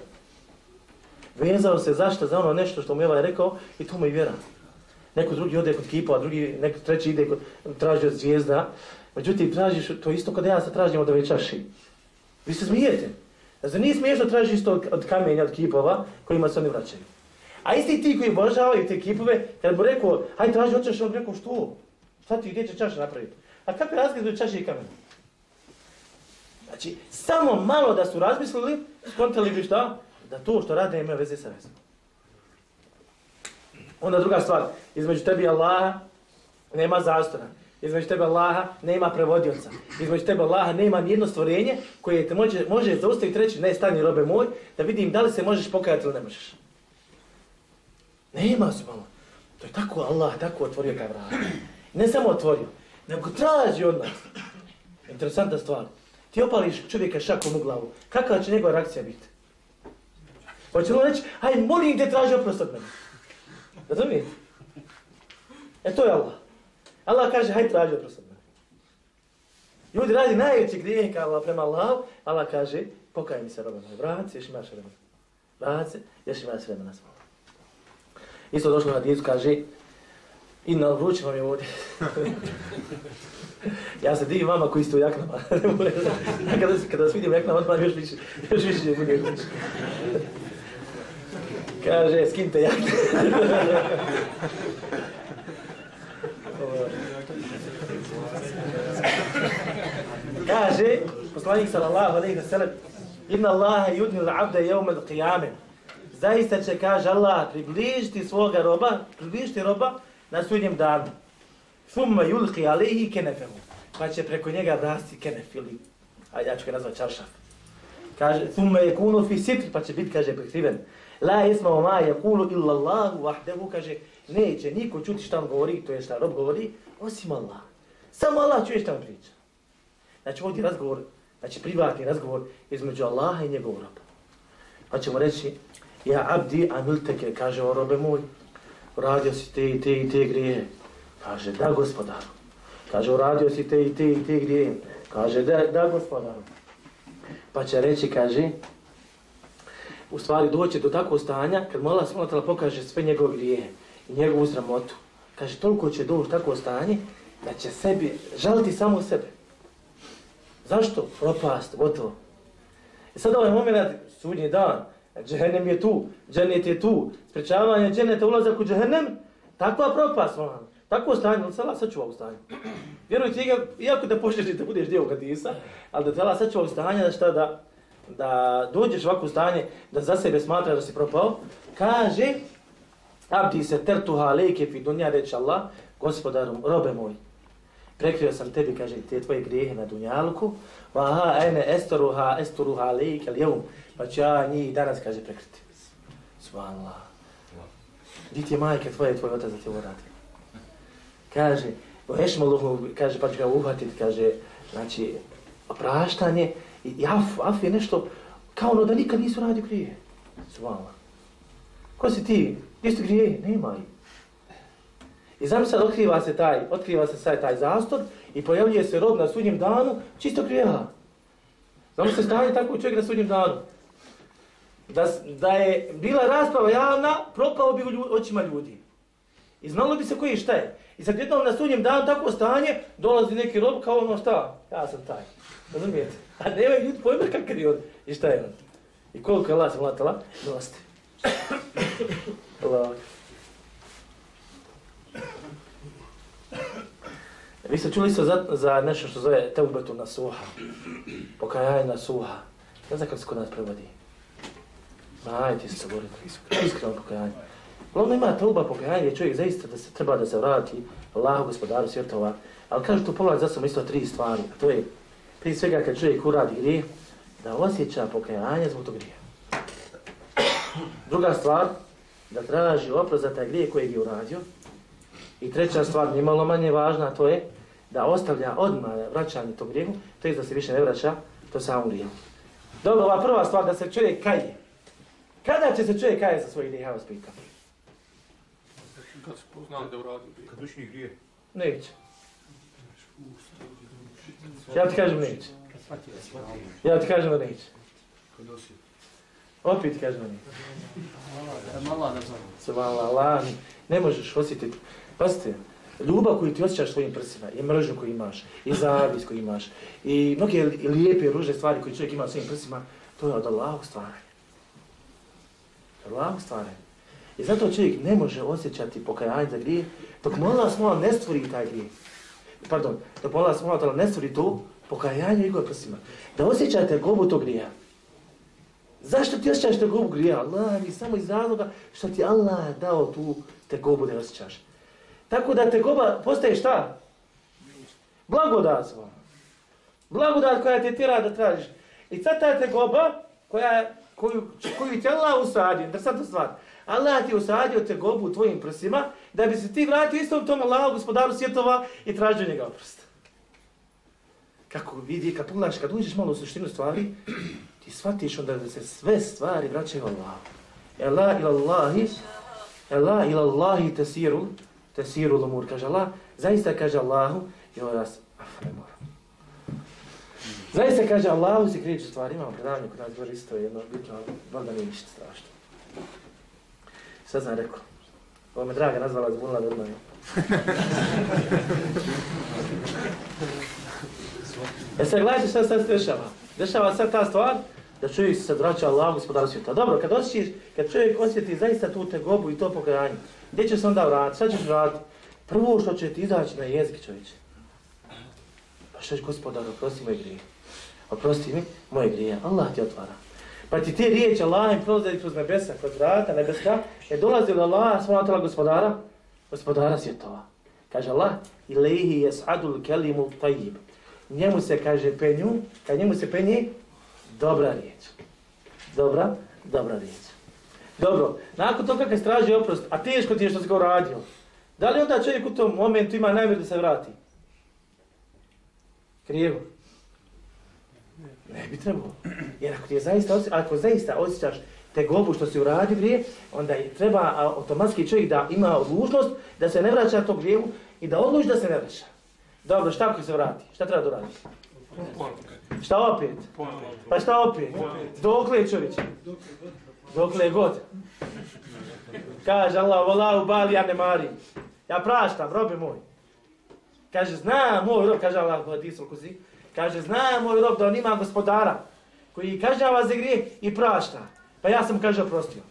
Vezao se zašto za ono nešto što mu je ovaj rekao i to mu je vjera. Neko drugi ode kod kipova, a drugi, neko treći ide kod, traži od zvijezda. Međutim, tražiš to isto kada ja se tražim od ove čaši. Vi se smijete. Znači, nije smiješno tražiš isto od kamenja, od kipova kojima se oni vraćaju. A isti ti koji obožavaju te kipove, kad bi rekao, hajde traži, hoćeš, on rekao, što? Šta ti, gdje će čaša napraviti? A kako je do čaše i kamena? Znači, samo malo da su razmislili, skontali bi šta? Da to što rade ima veze sa vezom. Onda druga stvar, između tebi Allaha nema zastora. Između tebe Allaha nema prevodioca. Između tebe Allaha nema nijedno stvorenje koje te može, može zaustaviti reći, ne, stani robe moj, da vidim da li se možeš pokajati ili ne možeš. Nema se malo. To je tako Allah, tako otvorio taj vrata. Ne samo otvorio, nego traži od nas. Interesantna stvar. Ti opališ čovjeka šakom u glavu. Kakva će njegova reakcija biti? Hoće li reći, aj molim te, traži oprost od mene. Razumijete? E to je Allah. Allah kaže, hajde traži oprost od mene. Ljudi radi najveći grijeh Allah prema Allahu, Allah kaže, pokaj mi se roba moj, vrati se, još imaš vremena. Vrati se, još imaš vremena svoj. Isto došlo na djecu, kaže, i na vruće vam je ovdje. ja se divim vama koji ste u jaknama. kada, kada vas vidim u jaknama, odmah još više, još više je bude vruće. kaže, skinte jakne. kaže, poslanik sallallahu alaihi wa sallam, Inna Allaha yudni al-abda yawm al-qiyamah. Zaista će kaže Allah približiti svoga roba, približiti roba na sudnjem danu. Thumma yulqi alayhi kanafahu. Pa će preko njega brasti kenef ili a ja ću ga nazvati čaršaf. Kaže thumma yakunu fi sitr pa će biti kaže prekriven. La yasma'u ma yaqulu illa Allah wahdahu kaže neće niko čuti šta on govori, to je šta rob govori, osim Allah. Samo Allah čuje šta on priča. Znači ovdje razgovor, znači privatni razgovor između Allaha i njegovog roba. Pa ćemo reći, ja abdi amilteke, kaže o robe moj, uradio si te i te i te grije. Kaže, da gospodaru. Kaže, uradio si te i te i te grije. Kaže, da, da gospodaru. Pa će reći, kaže, u stvari doći do takvog stanja, kad mola smotala pokaže sve njegove grije i njegovu sramotu. Kaže, toliko će doći takvo stanje da će sebi, žaliti samo sebe. Zašto? Propast, gotovo. I sad ovaj moment, sudnji dan, džehennem je tu, džennet je tu, sprečavanje dženneta, ulazak u džehennem, takva propast, ona. Takvo stanje, ali se Allah sačuva u stanju. Vjerujte, iako da pošlješ da budeš dio hadisa, ali da te Allah sačuva u stanje, da šta da, da dođeš u ovakvu stanje, da za sebe smatra da si propao, kaže, abdi se tertuha leke fi dunja, reći Allah, gospodaru, robe moj, prekrio sam tebi, kaže, te tvoje grijehe na dunjalku, va ene estoruha, estoruha lejke, ljevum. pa ću ja njih danas, kaže, prekriti. Subhanallah. Gdje ti je majke tvoje, tvoj otac da ti ovo radi? Kaže, Boheš Maluhu, kaže, pa ću ga uhvatiti, kaže, znači, opraštanje, i af, af je nešto, kao ono da nikad nisu radio grije. Subhanallah. Ko si ti? Gdje su grije? Nema ih. I znam sad otkriva se taj, otkriva se sad taj zastor i pojavljuje se rob na sudnjem danu, čisto grijeha. Znam se stanje tako čovjek na sudnjem danu da, da je bila rasprava javna, propao bi u ljud, očima ljudi. I znalo bi se koji šta je. I sad jednom na sudnjem danu tako stanje, dolazi neki rob kao ono šta, ja sam taj. Razumijete? A nema ljudi pojma kakav je on. I šta je on? I koliko je Allah se vlatala, Dosti. Allah. Vi ste čuli isto za, za nešto što zove teubetu na suha. Pokajanje na suha. Ne znam kako se kod nas prevodi. Ajde se govoriti iskreno pokajanje. Glavno ima tauba pokajanje čovjek zaista da se treba da se vrati Allah gospodaru svjetova. Ali kažu tu pogledaj za isto tri stvari. A to je prije svega kad čovjek uradi grije, da osjeća pokajanje zbog tog grija. Druga stvar, da traži oprost za taj grije kojeg je uradio. I treća stvar, nimalo manje važna, to je da ostavlja odmah vraćanje tog grijehu, to je da se više ne vraća to samo grije. Dobro, ova prva stvar, da se čovjek kaje. Kada će se čovjek kaje za svoj grijeha, vas pitam? Kad se pozna da uradio grije. Kad učini grije. Neće. Ja ti kažem neće. Ja ti kažem da neće. Opet kažem da neće. Subhanallah, Allah, ne možeš osjetiti. Pazite, ljubav koju ti osjećaš svojim prsima, i mržnju koju imaš, i zavis koju imaš, i mnoge lijepe, ružne stvari koje čovjek ima svojim prsima, to je od Allahog stvaranja. Allahog stvaranja. I zato čovjek ne može osjećati pokajanje za grije, dok mu Allah smola ne stvori taj grije. Pardon, dok mu Allah smola ne stvori to pokajanje u prsima. Da osjećate gobu tog grija. Zašto ti osjećaš te gobu grija? Allah mi samo iz razloga što ti Allah dao tu te gobu da osjećaš. Tako da te goba postaje šta? Blagodat sva. Blagodat koja te tira da tražiš. I sad ta te goba koja, koju, koju ti Allah usadio, da sad to stvar. Allah ti usadio te gobu u tvojim prsima da bi se ti vratio istom tom Allahu, gospodaru svjetova i tražio njega oprosta. Kako vidi, kad pogledaš, kad uđeš malo u suštinu stvari, ti shvatiš onda da se sve stvari vraćaju Allah. Ela ilallahi, ela ilallahi tesiru, tesiru lomur, kaže Allah, zaista kaže Allahu, i ovo nas, af, ne moram. Zaista kaže Allahu se kriječe stvari, imamo predavanje kod nas gore isto jedno bitno, ali nije ništa strašno. Sad sam rekao, ovo me draga nazvala zbunila da odmah. E sad gledajte šta sad se dešava. Dešava sad ta stvar da čovjek se vraća Allah, gospodaru svijeta. Dobro, kad osjećiš, kad čovjek osjeti zaista tu tegobu i to pokajanje, gdje će se onda vratiti? Šta ćeš vratiti. Prvo što će ti izaći na jezik čovječe. Pa što je gospodaru, oprosti moje grije. Oprosti mi moje grije. Allah ti otvara. Pa ti te riječi Allah im prolaze kroz nebesa, kroz vrata nebeska, je dolazilo Allah, smonatela gospodara, gospodara svjetova. Kaže Allah, ilaihi jes'adul kelimu tajib njemu se kaže penju, kad njemu se penje, dobra riječ. Dobra, dobra riječ. Dobro, nakon toga kad straži oprost, a teško ti je što se ga uradio, da li onda čovjek u tom momentu ima najmjer da se vrati? Krijevo. Ne bi trebalo. Jer ako ti je zaista, ako zaista osjećaš te gobu što si uradio grije, onda je treba automatski čovjek da ima odlužnost da se ne vraća tog grijevu i da odluči da se ne vraća. Dobro, šta ako se vrati? Šta treba da uradi? Šta opet? Pa šta opet? Dokle čovječe? Dokle god. Kaže Allah, vola u bali, ja ne marim. Ja praštam, robe moj. Kaže, zna moj rob, kaže Allah, hadisul kuzi. Kaže, zna moj rob da on ima gospodara koji kažnjava za grije i prašta. Pa ja sam, kaže, oprostio.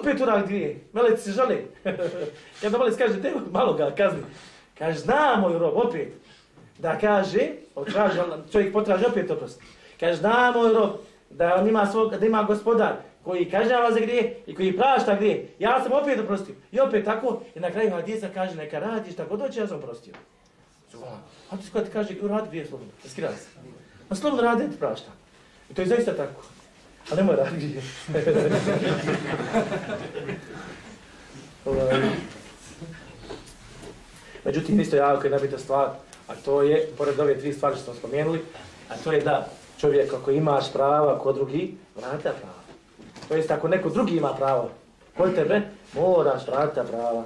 Opet urak grije. Meleci se žele. Kada Melec kaže, te malo ga kazni. Kaže, zna moj rob, opet da kaže, otraži, čovjek potraži opet oprost. Kaže, da moj rob, da on ima, svog, da ima gospodar koji kažnjava za grije i koji prašta grije. Ja sam opet oprostio. I opet tako, i na kraju Hadisa kaže, neka radi šta god hoće, ja sam oprostio. A ti skoj ti kaže, uradi grije slobodno, skira se. Ma slobodno radi, ti prašta. I to je zaista tako. A nemoj radi grije. Ovaj. Međutim, isto jako je nabita stvar, A to je, pored ove tri stvari što smo spomenuli, a to je da čovjek ako imaš prava kod drugi, vrata prava. To jest ako neko drugi ima pravo kod tebe, moraš vrata prava.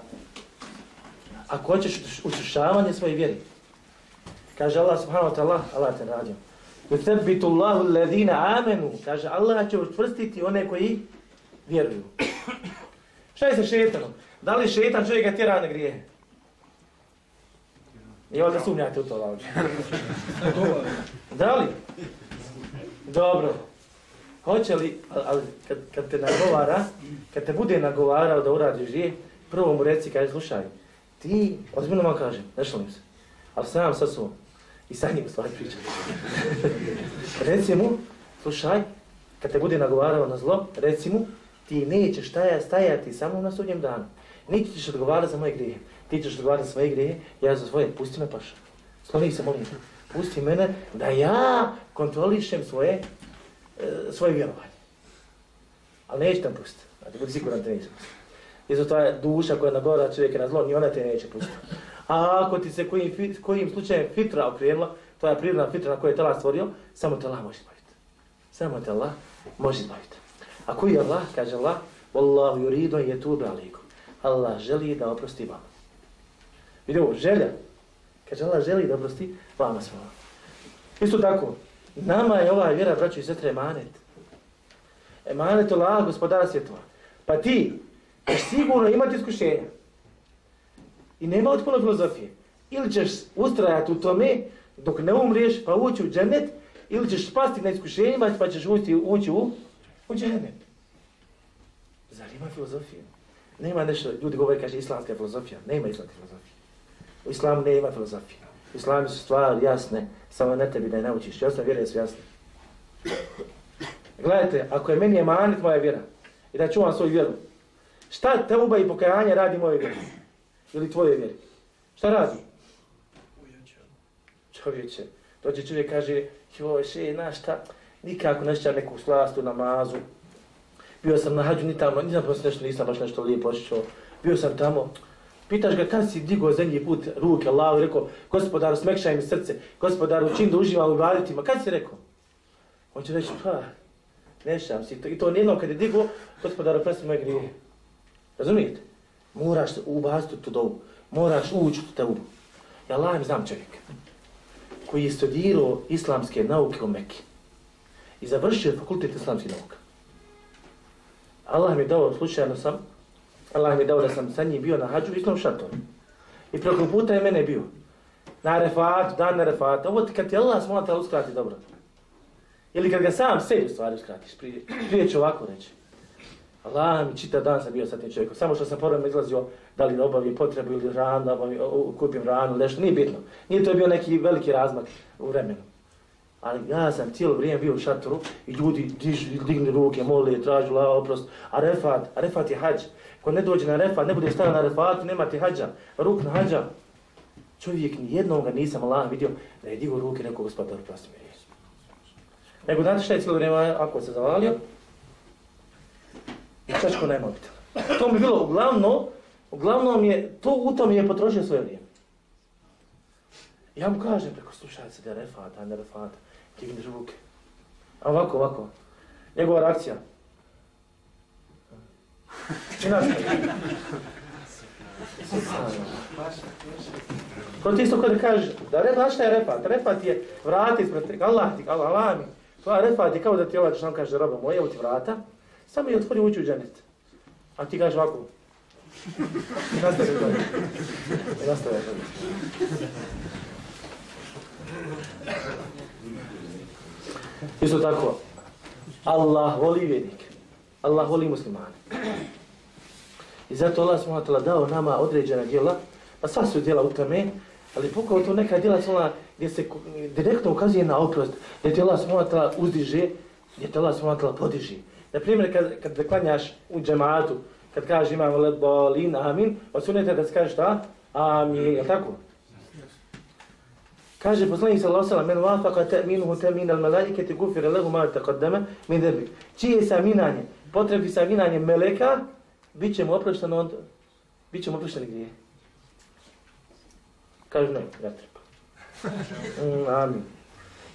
Ako hoćeš usušavanje svoje vjeri, kaže Allah subhanahu wa ta'ala, Allah te radio. Yuthabbitu Allahu alladhina amanu. Kaže Allah će učvrstiti one koji vjeruju. Šta je sa šetanom? Da li šetan čovjeka tjera na grijehe? I onda sumnjate u to, Lauđe. da li? Dobro. Hoće li, ali kad, kad te nagovara, kad te bude nagovarao da uradiš grije, prvo mu reci, kaže, slušaj, ti, ozbiljno vam kažem, ne šalim se, ali sam sa svom. I sa njim stvari pričam. reci mu, slušaj, kad te bude nagovarao na zlo, reci mu, ti nećeš stajati samo na sudnjem danu. Niti ćeš odgovarati za moje grije ti ćeš odgovarati svoje grije, ja za svoje, pusti me paša. Slovi se, molim, pusti mene da ja kontrolišem svoje, e, svoje vjerovanje. Ali neće tam pustiti, znači budi siguran te neće pustiti. Jer to je duša koja nagora čovjeka na zlo, ni ona te neće pustiti. A ako ti se kojim, kojim slučajem fitra okrenula, to je prirodna fitra na kojoj je tela stvorio, samo te Allah može izbaviti. Samo te Allah može izbaviti. A koji je Allah? Kaže Allah, Wallahu yuridu je tu alikum. Allah želi da oprosti vam. Vidimo, želja. Kaže Allah želi da oprosti vama svojom. Isto tako, nama je ova vjera, braću i sestre, emanet. Emanet Allah, gospodara svjetova. Pa ti, ćeš sigurno imati iskušenja. I nema otpuno filozofije. Ili ćeš ustrajati u tome dok ne umriješ pa ući u džennet, ili ćeš spasti na iskušenjima pa ćeš ući, ući u, u džennet. Zar ima filozofije? Nema nešto, ljudi govore, kaže, islamska filozofija. Nema islamska filozofija. U islamu ne ima filozofije. U islamu su stvari jasne, samo ne tebi da je naučiš. Ja sam vjeruje su jasne. Gledajte, ako je meni emanet moja vjera i da čuvam svoju vjeru, šta te uba i pokajanje radi moje vjeri? Ili tvoje vjeri? Šta radi? Čovječe. Dođe čovjek kaže, joj, še, znaš šta, nikako nešća neku slastu namazu. Bio sam na hađu, ni tamo, ni prosto nešto, nisam baš nešto lijepo ošćao. Bio sam tamo, Pitaš ga kad si digao zadnji put ruke Allahu i rekao, gospodaru smekšaj mi srce, gospodaru čim da uživam u ibadetima, kad si rekao? On će reći, pa, nešam si. I to nijednom kad je digao, gospodaru presti moje grije. Razumijete? Moraš ubaziti tu dobu. Moraš ući u tebu. Ja lajem znam čovjeka koji je studirao islamske nauke u Mekki i završio fakultet islamskih nauka. Allah mi je dao, slučajno sam, Allah mi dao da sam sa njim bio na hađu u istom šatoru. I preko puta je mene bio. Na refatu, dan na refatu. Ovo ti kad ti Allah smota uskrati dobro. Ili kad ga sam sebi stvari uskratiš, prije, prije ću ovako reći. Allah mi čita dan sam bio sa tim čovjekom. Samo što sam poredno izlazio da li obavi potrebu ili ranu, obavi, kupim ranu, nešto, nije bitno. Nije to bio neki veliki razmak u vremenu. Ali ja sam cijelo vrijeme bio u šatoru i ljudi dižu, dignu ruke, moli, tražu la oprost. A refat, a refat je hađ. Ko ne dođe na refat, ne bude stavio na refatu, nema ti hađa. Ruk na hađa. Čovjek ni jednog nisam Allah vidio da je digo ruke nekog gospodara prosti mi riječ. Nego znate šta je cijelo vrijeme ovaj ako se zavalio? I čačko nema mobitel. To mi bilo uglavno, uglavnom je, to u tom je potrošio svoje vrijeme. Ja mu kažem preko slušajte da je refat, a ne refat digni ruke. A ovako, ovako. Njegova reakcija. I nastaje. Ko ti isto kada kaže, da re, znaš šta je refat? Refat je vratit ispred Allah ti, Allah, Allah mi. To je refat je kao da ti ovaj što kaže, roba moja, evo ti vrata, samo je otvori uđu u dženet. A ti kaže ovako. I nastavi to. I nastavi to. Isto tako, Allah voli vjernik. Allah voli muslimane. I zato Allah smo dao nama određena djela, pa sva su djela u tome, ali pokao to neka djela svala gdje se direktno ukazuje na oprost, gdje te Allah smo uzdiže, gdje te Allah smo podiže. Na primjer, kad, kad zaklanjaš u džematu, kad kaže imam led bolin, amin, osunete da se kaže šta? Amin, je tako? Kaže poslanik sallallahu alejhi ve sellem: "Men wafaqa ta'minuhu ta'min al-mala'ikati ghufira lahu ma taqaddama min dhanbi." Čije saminanje, potrebi saminanje meleka, bit biće mu oprošteno bit biće mu oprošteni grije. Kažu ne, ne treba. Mm, amin.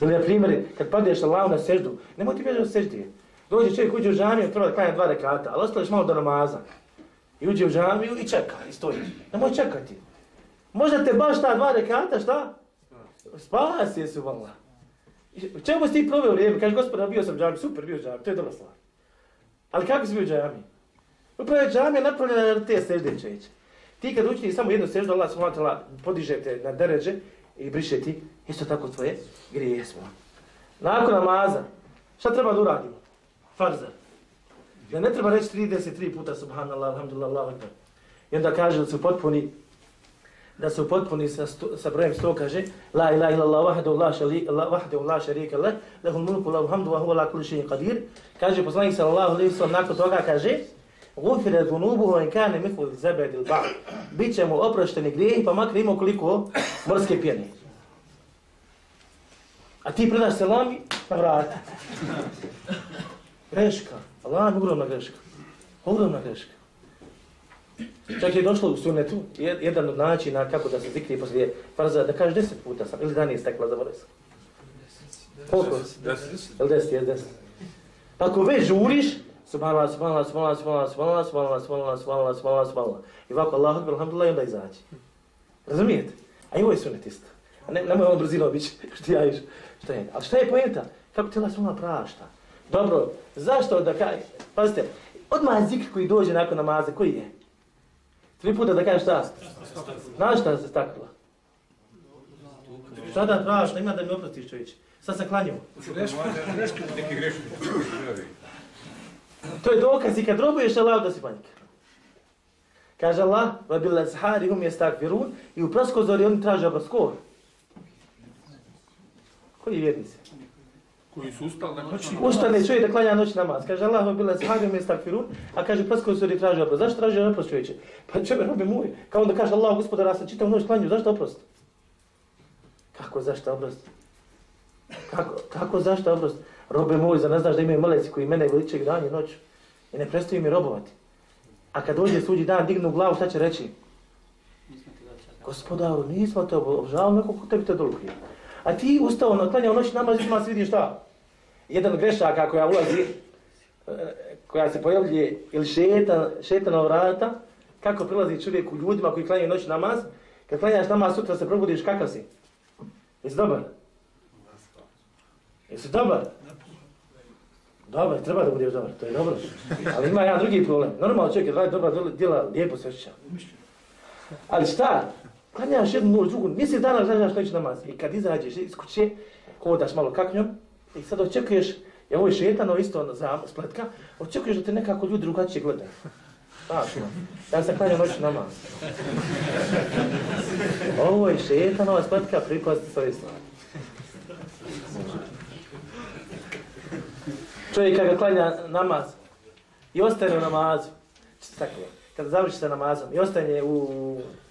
Ili na primjer, kad padeš Allah na seždu, nemoj ti bježati od seždije. Dođe čovjek, uđe u džamiju, treba da klanja dva rekata, ali ostališ malo do namaza. I uđe u džamiju i čeka, i stoji. Nemoj čekati. Možda te baš ta dva rekata, šta? Spas je su vala. Čemu si ti proveo vrijeme? Kaže, gospoda, bio sam džami, super, bio džami, to je dobra stvar. Ali kako si bio džami? Pa Upravo je džamija napravljena na te sežde čeće. Ti kad učini samo jednu seždu, Allah smatala, podižete na deređe i briše ti, isto tako tvoje grije smo. Nakon namaza, šta treba da uradimo? Farza. Ja ne treba reći 33 puta subhanallah, alhamdulillah, Allah, akbar. I onda kaže da su potpuni da se upotpuni sa, sto, sa brojem 100, kaže La ilaha illallah Allah la sharika la wahdahu la sharika la lahu mulku lahu hamdu wa huwa la kulli shay'in qadir. Kaže poslanik sallallahu alejhi ve sellem nakon toga kaže Gufira dhunubuhu in kana mithlu zabad al-bahr. Biće mu oprošteni grijehi pa makar ima koliko morske pjene. A ti predaš selam na vrata. Greška. Allah mi ogromna greška. Ogromna greška. Čak je došlo u sunetu, jedan od načina kako da se zikri poslije farza, da kaže deset puta sam, ili dan je stekla za vodes. Koliko? Deset. Ili deset, je deset. Ako već žuriš, subhanallah, subhanallah, subhanallah, subhanallah, subhanallah, subhanallah, subhanallah, subhanallah, subhanallah, subhanallah. I ovako, Allah, akbar, alhamdulillah, i onda izađi. Razumijete? A i ovo je sunet isto. A ne, nemoj ono brzino obići, što ja iš. Šta je? Ali šta je pojenta? Kako ti Allah subhanallah prašta? Dobro, zašto da kaj? Pazite, odmah zikr koji dođe nakon namaze, koji je? Tri puta da kažeš šta? Znaš šta se stakla? Šta da prašta, ima da mi oprostiš čovječ. Sad se klanju. To je dokaz i kad robuješ Allah da si panik. Kaže Allah, va bil azhari hum yastakbirun i u praskozori oni traže oprost. Koji vjernici? koji su ustali na noći. Ustane čovjek da klanja noć namaz. Kaže Allah bila sahagim je stakfirun, a kaže prsko suri traži oprost. Zašto traži oprost čovječe? Pa čebe robi moj? Kao onda kaže Allah gospodar, ja sam čitav noć klanju, zašto oprost? Kako zašto oprost? Kako, kako zašto oprost? Robe moj, za ne znaš da imaju meleci koji mene veliče dan i noć i ne prestaju mi robovati. A kad dođe suđi dan, dignu glavu, šta će reći? Gospodaru, nismo te obožavali, neko ko tebi te dolukuje. A ti ustao na klanjao noći namaz, ima se vidi šta? Jedan grešaka koja ulazi, e, koja se pojavljuje, ili šetan, šetanov vrata, kako prilazi čovjek u ljudima koji klanjaju noć namaz, kad klanjaš namaz, sutra se probudiš, kakav si? Jesi dobar? Jesi dobar? Dobar, treba da budeš dobar, to je dobro. Ali ima jedan drugi problem. Normalno čovjek je radi dobra djela, lijepo se osjeća. Ali šta? Klanjaš jednu noć, drugu, nisi dana klanjaš noć namaz. I kad izađeš iz kuće, hodaš malo kaknjom i sad očekuješ, je ovo je šetano isto ono, za spletka, očekuješ da te nekako ljudi drugačije gledaju. Tako, ono, ja sam klanjao noć namaz. Ovo je šetanova spletka, prikosti sa ovih stvari. Čovjek kada klanja namaz i ostane u namazu, tako, kada završi sa namazom i ostane u,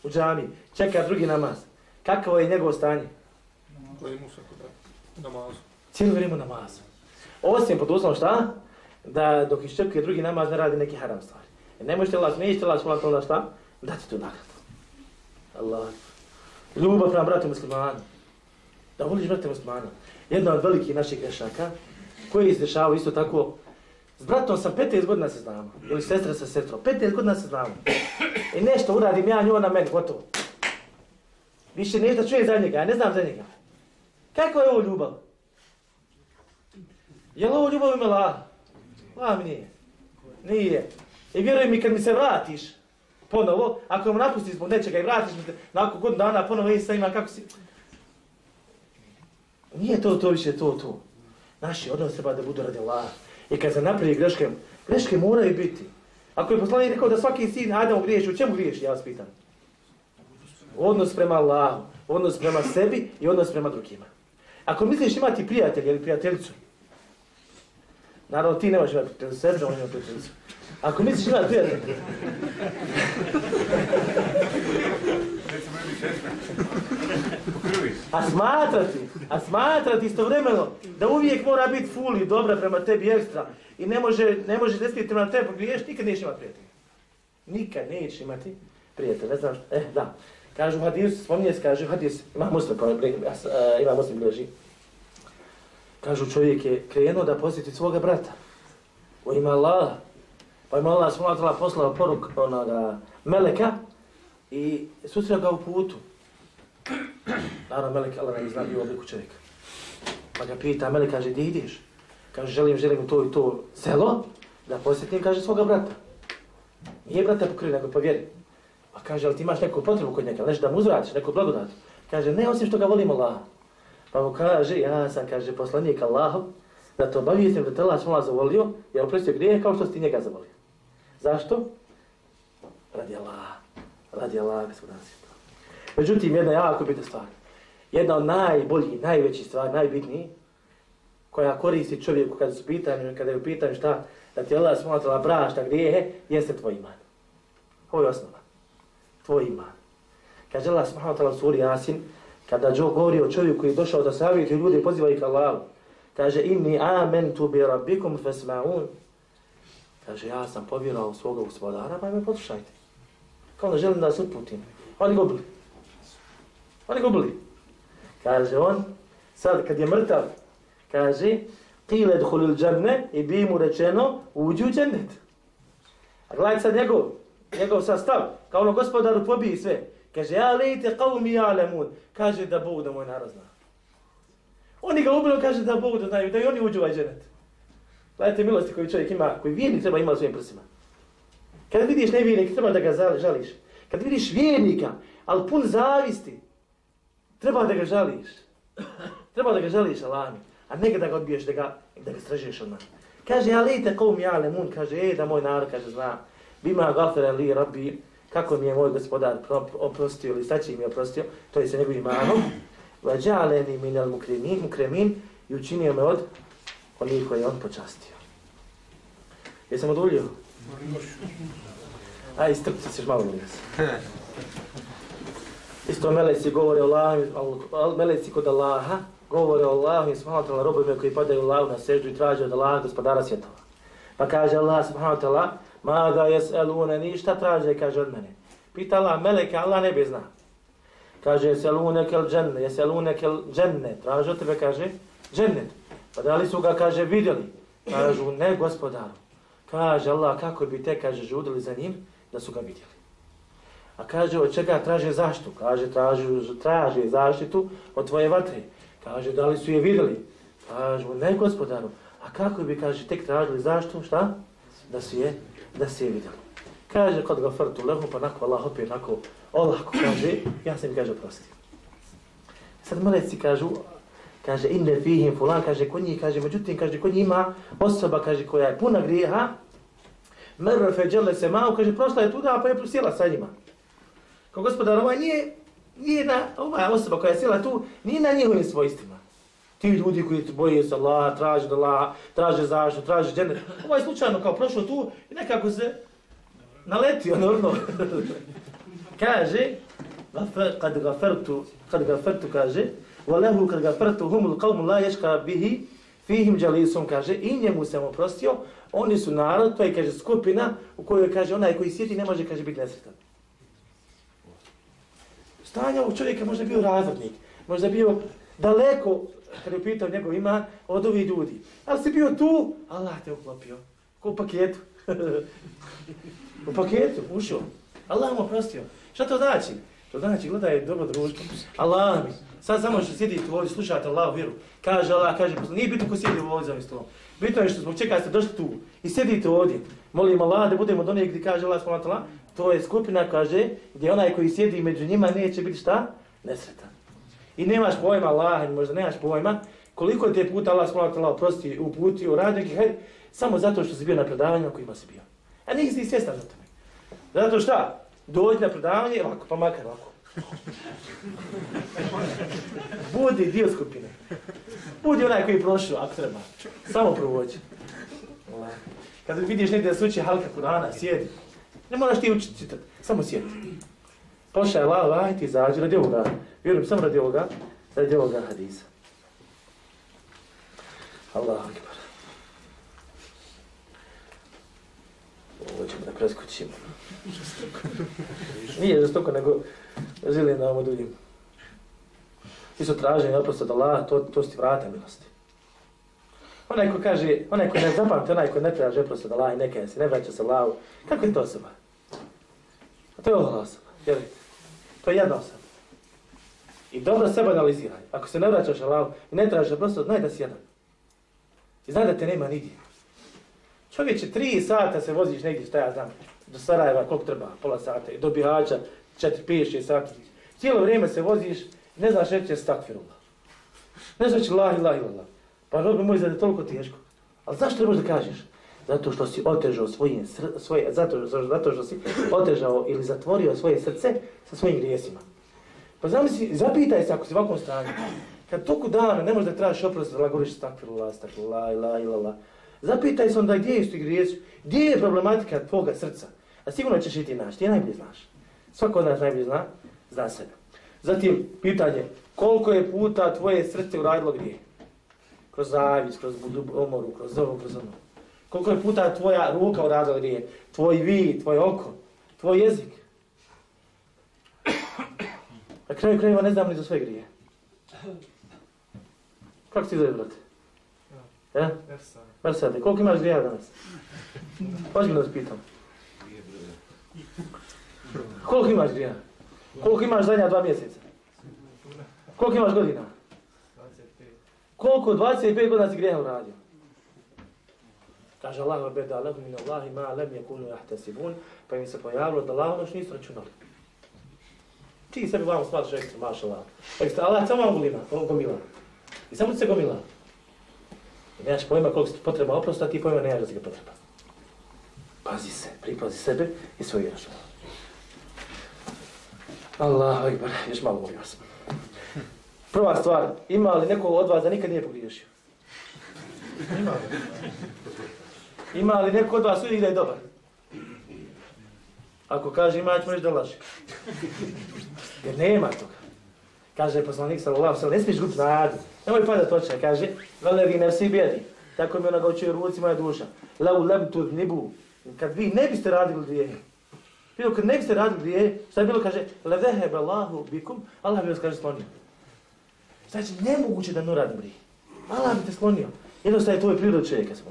u džami, čeka drugi namaz, kakvo je njegovo stanje? Klejmu se kod namazu. Cijelo vrijeme namazu. Osim pod uslovom šta? Da dok iščekuje drugi namaz ne radi neki haram stvari. Jer ne možete Allah, nećete Allah, smolat Allah šta? Dati tu nagradu. Allah. Ljubav prema bratu muslimanu. Da voliš brate muslimanu. Jedna od velikih naših grešaka, koje se isto tako, s bratom sam 15 godina se znamo, ili sestra sa sestrom, 15 godina se znamo. I nešto uradim ja, nju na meni, gotovo. Više nešto čujem za njega, ja ne znam za njega. Kako je ovo ljubav? Je li ovo ljubav ime la? La mi nije. Nije. I vjeruj mi kad mi se vratiš ponovo, ako me napustiš zbog nečega i vratiš mi se nakon godinu dana ponovo e, i sa ima kako si... Nije to, to više to, to. Naši odnos treba da budu radi Allah. I kad se napravi greške, greške moraju biti. Ako je poslanik rekao da svaki sin Adam griješi, u čemu griješi, ja vas pitam? Odnos prema Allahu, odnos prema sebi i odnos prema drugima. Ako misliš imati prijatelja ili prijateljicu, naravno ti nemaš imati prijateljicu, sebi on ima prijateljicu. Ako misliš imati prijatelja, A smatrati, a smatrati istovremeno da uvijek mora biti ful i dobra prema tebi ekstra i ne može, ne može desiti prema tebi griješ, nikad neće imati prijatelja. Nikad neće imati prijatelja, ne znam što, eh, da. Kažu hadis, spominje se, kaže hadis, ima muslim, pa, uh, ima muslim bilježi. Kažu čovjek je krenuo da posjeti svoga brata. O ima pa Allah. Pa ima Allah smutala poslao poruk onoga meleka i susreo ga u putu. Naravno, Melek Allah ne zna u obliku čovjeka. Pa ga pita, Melek kaže, gdje ideš? Kaže, želim, želim to i to selo, da posjetim, kaže, svoga brata. Nije brata pokrio, nego povjeri. Pa kaže, ali ti imaš neku potrebu kod njega, nešto da mu uzvratiš, neku blagodat. Kaže, ne, osim što ga volim Allah. Pa mu kaže, ja sam, kaže, poslanik Allahom, da to obavijestim da te Allah smola zavolio, jer oprostio grije kao što si ti njega zavolio. Zašto? Radi Allah. Radi Allah, gospodan svijeta. Međutim, jedna jako bitna stvar. Jedna od najboljih, najvećih stvari, najbitnijih, koja koristi čovjeku kada su pitanju, kada je u pitanju šta, da ti Allah smotrala brašta grijehe, jeste tvoj iman. Ovo je osnova. Tvoj iman. Kaže Allah smotrala suri Asin, kada Joe govori o čovjeku koji je došao da savjeti ljudi i poziva ih Allahu, kaže inni amentu bi rabbikum fasma'un. Kaže ja sam povjerao svoga gospodara, pa me poslušajte. Kao da želim da se uputim. Oni gubili. Oni gubili. Kaže on, sad kad je mrtav, kaže, qile dhulil džanne i bi mu rečeno, uđi u džennet. A gledajte sad njegov, njegov sastav, kao ono gospodaru pobiji sve. Kaže, ja lejte qavmi ja'lemun. Kaže da Bog da moj narod zna. Oni ga ubilo, kaže da Bog da znaju, da i oni uđu u ovaj džennet. Gledajte milosti koji čovjek ima, koji vjernik treba ima u svojim prsima. Kad vidiš nevjernik, treba da ga žališ. Kad vidiš vjernika, ali pun zavisti, treba da ga žališ. Treba da ga žališ, Allah A ne da ga odbiješ, da ga, da ga stražeš odmah. Kaže, ja lejte kovm ja lemun, kaže, e, da moj narod, kaže, zna, bima gafere li rabbi, kako mi je moj gospodar oprostio, ili staći mi oprostio, to je sa njegovim imanom, vađaleni minel mukremin, mukremin, i učinio me od onih koje on počastio. Jesam oduljio? Aj, istrpci se ćeš malo molim Isto meleci govore o Allahu, meleci kod Allaha, govore o Allahu i subhanahu wa robovima koji padaju Allahu na seždu i traže od Allaha gospodara svjetova. Pa kaže Allah subhanahu wa ta'ala, ma da jes elune ništa traže, kaže od mene. Pita Allah, meleke, Allah ne bi zna. Kaže, jeselune kel dženne, jeselune kel dženne. Traže od tebe, kaže, džennet. Pa da li su ga, kaže, vidjeli? Kažu, ne, gospodaru. Kaže Allah, kako bi te, kaže, žudili za njim, da su ga vidjeli. A kaže, od čega traže zaštitu? Kaže, traže, traže zaštitu od tvoje vatre. Kaže, da li su je vidjeli? Kaže, ne, gospodaru. A kako bi, kaže, tek tražili zaštitu, šta? Da su je, da su je vidjeli. Kaže, kod ga frtu lehu, pa nako Allah opet nako olako kaže, ja sam mi kaže, oprostio. Sad meleci kažu, kaže, inne fihim fulan, kaže, kod njih, kaže, međutim, kaže, kod njih ima osoba, kaže, koja je puna grijeha, mrve džele se mao, kaže, prošla je tuda, pa je sjela sa njima. Kao gospodar, ovaj nije, nije na, ova osoba koja je sjela tu, nije na njihovim svojstvima. Ti ljudi koji boje se Allah, traže da Allah, traže zašto, traže džene. Ovaj slučajno kao prošlo tu i nekako se naletio, normalno. kaže, kad gafertu, kad gafertu kaže, وَلَهُ kad gafertu humul qawmu la yashqa bihi fihim jalisun kaže, i njemu sam oprostio, oni su narod, to je, kaže, skupina u kojoj, kaže, onaj koji sjeti ne može, kaže, biti nesretan. Stanja ovog čovjeka možda bio razvodnik, možda bio daleko, kad je pitao njegov iman, od ovih ljudi. Ali si bio tu, Allah te uklopio. Ko u paketu. u paketu, ušao. Allah mu oprostio. Šta to znači? To znači, gledaj, dobro društvo. Allah mi. Sad samo što sjedite ovdje, slušate Allah vjeru. Kaže Allah, kaže, nije bitno ko sjedi ovdje za stolom. Bitno je što zbog čega ste došli tu i sjedite ovdje. Molim Allah da budemo do gdje kaže Allah s.w.t. To je skupina, kaže, gdje onaj koji sjedi među njima neće biti šta? Nesretan. I nemaš pojma Allah, možda nemaš pojma, koliko te puta Allah s.w.t. oprosti uputio, puti, radio, hej, samo zato što si bio na predavanju kojima si bio. A nisi svjestan za tome. Zato šta? Dođi na predavanje, ovako, pa makar ovako. Budi dio skupine. Budi onaj koji je prošao, ako treba. Samo provođi. Kad vidiš negdje da se uči halka Kurana, sjedi. Ne moraš ti učiti čitati, samo sjedi. Pošaj la, la, ti izađi radi ovoga. Vjerujem, samo radi ovoga, radi ovoga hadisa. Allah akbar. Ovo ćemo da preskočimo. Nije žestoko, nego želi na ovom duljim. su traženi oprosta od Allaha, to, to su ti vrata milosti. Onaj ko kaže, onaj ko ne zapamte, onaj ko ne traže oprosta od Allaha i neke se, ne vraća se Allahu, kako je to osoba? A to je ova osoba, vjerujte. To je jedna osoba. I dobro sebe analiziraj. Ako se ne vraćaš Allahu i ne tražiš oprosta, znaj da si jedan. I znaj da te nema nigdje. Čovječe, tri sata se voziš negdje, šta ja znam, do Sarajeva, koliko treba, pola sata, do Bihaća, četiri, pet, šest sati. Cijelo vrijeme se voziš, ne znaš reći stakfirullah. Ne znaš la ilah, ilah. Pa robe moj, zade toliko teško. Ali zašto trebaš možeš da kažeš? Zato što si otežao svoje, svoje zato, zato što si otežao ili zatvorio svoje srce sa svojim grijesima. Pa zamisli, zapitaj se ako si u ovakvom stanju. Kad toku dana ne možeš da tražiš oprost, da govoriš stakfirullah, stakfirullah, ilah, ilah, ilah. Zapitaj se onda gdje je ti grijesi, gdje je problematika tvoga srca. A sigurno ćeš i ti naći, ti najbolje znaš. Svako od nas najbolje zna, zna sebe. Zatim, pitanje, koliko je puta tvoje srce uradilo grije? Kroz zavis, kroz omoru, kroz ovo, kroz ono. Koliko je puta tvoja ruka uradila grije? Tvoj vid, tvoj oko, tvoj jezik. Na kraju krajeva ne znam ni za sve grije. Kako si zove, brate? Ja? Mersade, koliko imaš grija danas? Hoću da vas pitam. Koliko imaš grija? Koliko imaš zadnja dva mjeseca? Koliko imaš godina? Koliko 25 godina si grijeha uradio? Kaže Allah, beda lehu min Allahi ma lem je kunu jahtesibun, pa im se pojavilo da Allah noš nisu računali. Ti sebi vamo smatraš ekstra, maša Allah. Pa isto Allah samo vam gomila, gomila. I samo ti se gomila. I nemaš pojma koliko ti potreba oprosta, ti pojma nemaš da se ga potreba. Pazi se, pripazi sebe i svoje vjeraš. Allahu ekber, još malo molim vas. Prva stvar, ima li neko od vas da nikad nije pogriješio? Ima li? Ima li neko od vas uvijek da je dobar? Ako kaže ima, ćemo reći da laži. Jer nema toga. Kaže poslanik sallallahu sallam, ne smiješ gubiti nadu. Nemoj padat očaj, kaže, valevi ne svi bijedi. Tako mi ona ga učuje ruci moja duša. Lau lem tu nibu. Kad vi ne biste radili grijehe, Bilo kad nek ste radili grije, šta je bilo, kaže, levehebe Allahu bikum, Allah bi vas, kaže, sklonio. Znači, nemoguće da ne radi grije. Allah bi te sklonio. Jednostavno je tvoj prirod čovjeka smo.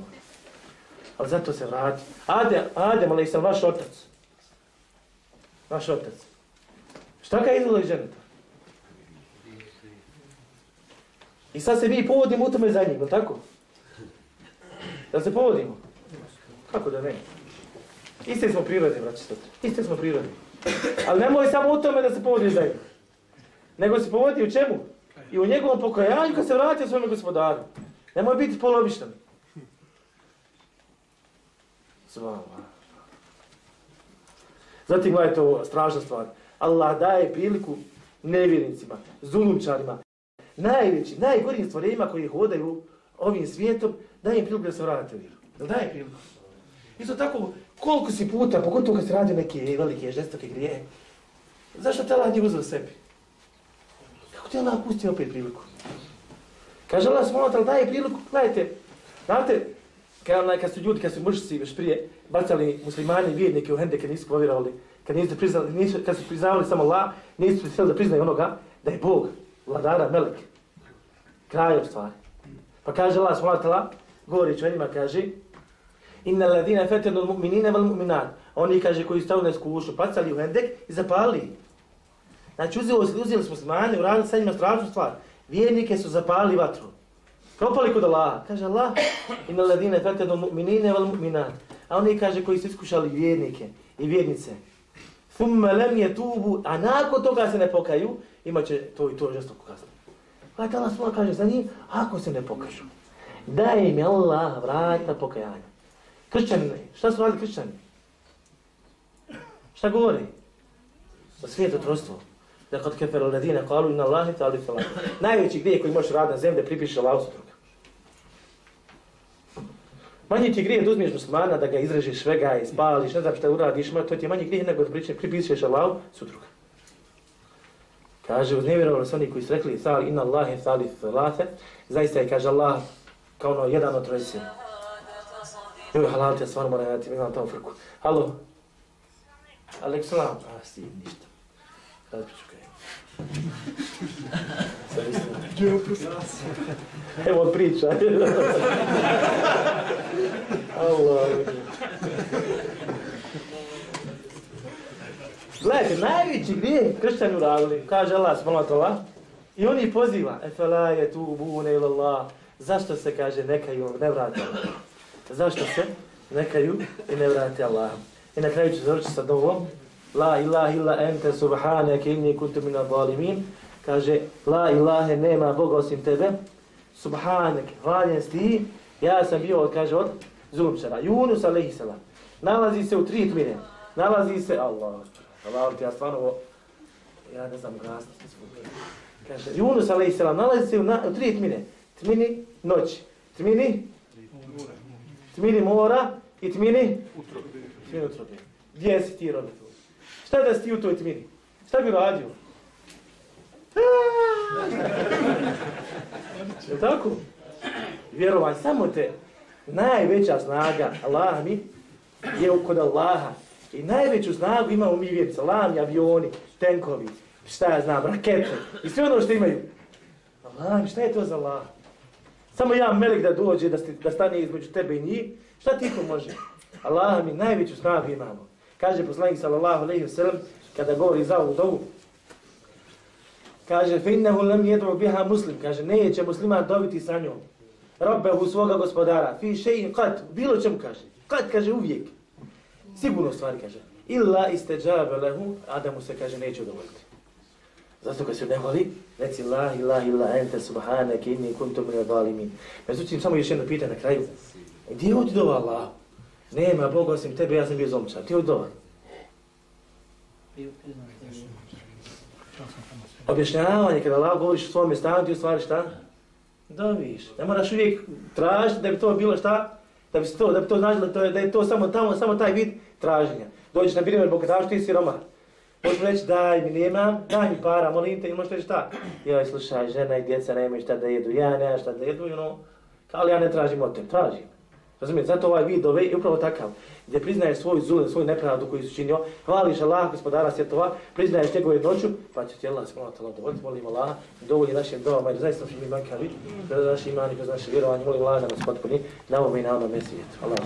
Ali zato se vrati. Adem, Adem, ali sam vaš otac. Vaš otac. Šta ga je izvelo iz ženeta? I sad se mi povodimo u tome za njim, tako? Da se povodimo? Kako da ne? Iste smo prirode, braći sestre. Iste smo prirode. Ali nemoj samo u tome da se povodi za njim. Nego se povodi u čemu? I u njegovom pokajanju kad se vrati u svome gospodaru. Nemoj biti polovišten. Svala. Zatim gledajte ovo, strašna stvar. Allah daje priliku nevjernicima, zulumčarima, najveći, najgorim stvorenjima koji hodaju ovim svijetom, daje im priliku da se vrate u vjeru. Da daje priliku. Isto tako, koliko si puta, pogotovo kad se radi neke velike, žestoke grije, zašto te Allah nije uzeo sebi? Kako te Allah pusti opet priliku? Kaže Allah smo ali daje priliku, gledajte, znate, kad, onaj, kad su ljudi, kad su mužici već prije bacali muslimani vjernike u hende kad nisu povjerovali, kad, nisu priznali, nisu, kad su priznavali samo Allah, nisu htjeli da priznaju onoga da je Bog, vladara, melek, kraj stvari. Pa kaže Allah smolot, govori čovjekima, kaže, Inna ladina fetenu mu'minina wal mu'minat. Oni kaže koji stavu na iskušnju, pacali u hendek i zapali. Znači uzeli, uzeli smo smanje, uradili sa njima strašnu stvar. Vjernike su zapali vatru. Propali kod Allaha. Kaže Allah, inna ladina fetenu mu'minina wal mu'minat. A oni kaže koji su iskušali vjernike i vjernice. Thumma lam tubu, a nakon toga se ne pokaju, imaće to i to žestoko kazno. Gledajte, Allah svala kaže za njih, ako se ne pokažu, Daj im Allah vrata pokajanja. Kršćani, šta su radili kršćani? Šta govori? Za svijeto trostvo. Da kad kefer u ledine kalu ina Allahi ta ali fala. Najveći grijeh koji možeš raditi na zemlji pripiše Allah sutruga. Manji ti grijeh da uzmiješ muslimana, da ga izrežiš svega i spališ, ne znam šta uradiš, to ti je manji grijeh nego da priče, pripišeš Allah sutruka. Kaže, uznevjerovali su oni koji su rekli, sali ina Allahi ta ali zaista je, kaže Allah, kao ono jedan od trojice. Joj, halal, ja stvarno moram raditi, imam tamo frku. Halo? Alek, salam. A, sti, ništa. Ću kaj. Evo priča. Allah. Gledajte, najveći gdje kršćani uradili, kaže Allah, smolat Allah, i oni poziva, efela je tu bune ila Allah, zašto se kaže nekaju, ne vrati Allah zašto se nekaju i ne vrate Allah. I na kraju ću završiti sa dovom. La ilaha illa ente subhaneke inni kuntu mina zalimin. Kaže, la ilahe nema Boga osim tebe. Subhaneke, hvaljen ti. Ja sam bio, kaže, od zulumčara. Yunus alaihi salam. Nalazi se u tri tmine. Nalazi se, Allah, Allah, ti ja stvarno, ja ne znam, glasnosti Kaže, Yunus alaihi salam, nalazi se u, na, u tri tmine. Tmini noći. Tmini Tmini mora i tmini utrobe. Tmini utrobe. Gdje si ti robi tu? Šta da si ti u toj tmini? Šta bi radio? Je tako? Vjerovanj, samo te najveća snaga Allah mi je kod Allaha. I najveću snagu imamo mi vjerci. Allah mi, avioni, tenkovi, šta ja znam, rakete i sve ono što imaju. Allah mi, šta je to za Allah? Samo ja melek da dođe, da, sti, da stane između tebe i njih, šta ti to može? Allah mi najveću snagu imamo. Kaže poslanik sallallahu alejhi ve sellem kada govori za ovu dovu, kaže fe innehu lam biha muslim, kaže neće musliman dobiti sa njom. Rabbehu svoga gospodara, fi shay'in kat, bilo čemu kaže. kat kaže uvijek. Sigurno stvari kaže. Illa istajaba lahu, mu se kaže neće udovoljiti. Zato kad se ne voli, reci la ilaha illa ente subhanake inni kuntu min zalimin. Međutim, samo još jedno pitanje na kraju. Gdje je dova Allah? Nema Boga osim tebe, ja sam bio zomčar. Gdje je ovdje dova? Objašnjavanje, kada Allah govoriš u svome stanu, ti u stvari šta? Doviš. Ne moraš uvijek tražiti da bi to bilo šta? Da bi to, da bi to značilo da, da je to samo tamo, samo taj vid traženja. Dođeš na primjer, bogataš, ti si romar. Možeš reći daj mi nemam, daj mi para, molim te, ili možeš reći šta? Joj, slušaj, žena i djeca nemaju šta da jedu, ja nemam šta da jedu, ono, know. Ali ja ne tražim od tebe, tražim. Razumijete, zato ovaj vid je upravo takav, gdje priznaješ svoju zulem, svoju nepravdu koju si činio, hvališ Allah, gospodara svjetova, priznaješ njegovu jednoću, pa će ti Allah smolati Allah dovoljiti, molim Allah, dovolji našim domama, jer zaista smo mi manjkavi, da naši imani, kroz naše vjerovanje, molim Allah da nas potpuni na ovom i na onom svijetu. Allah,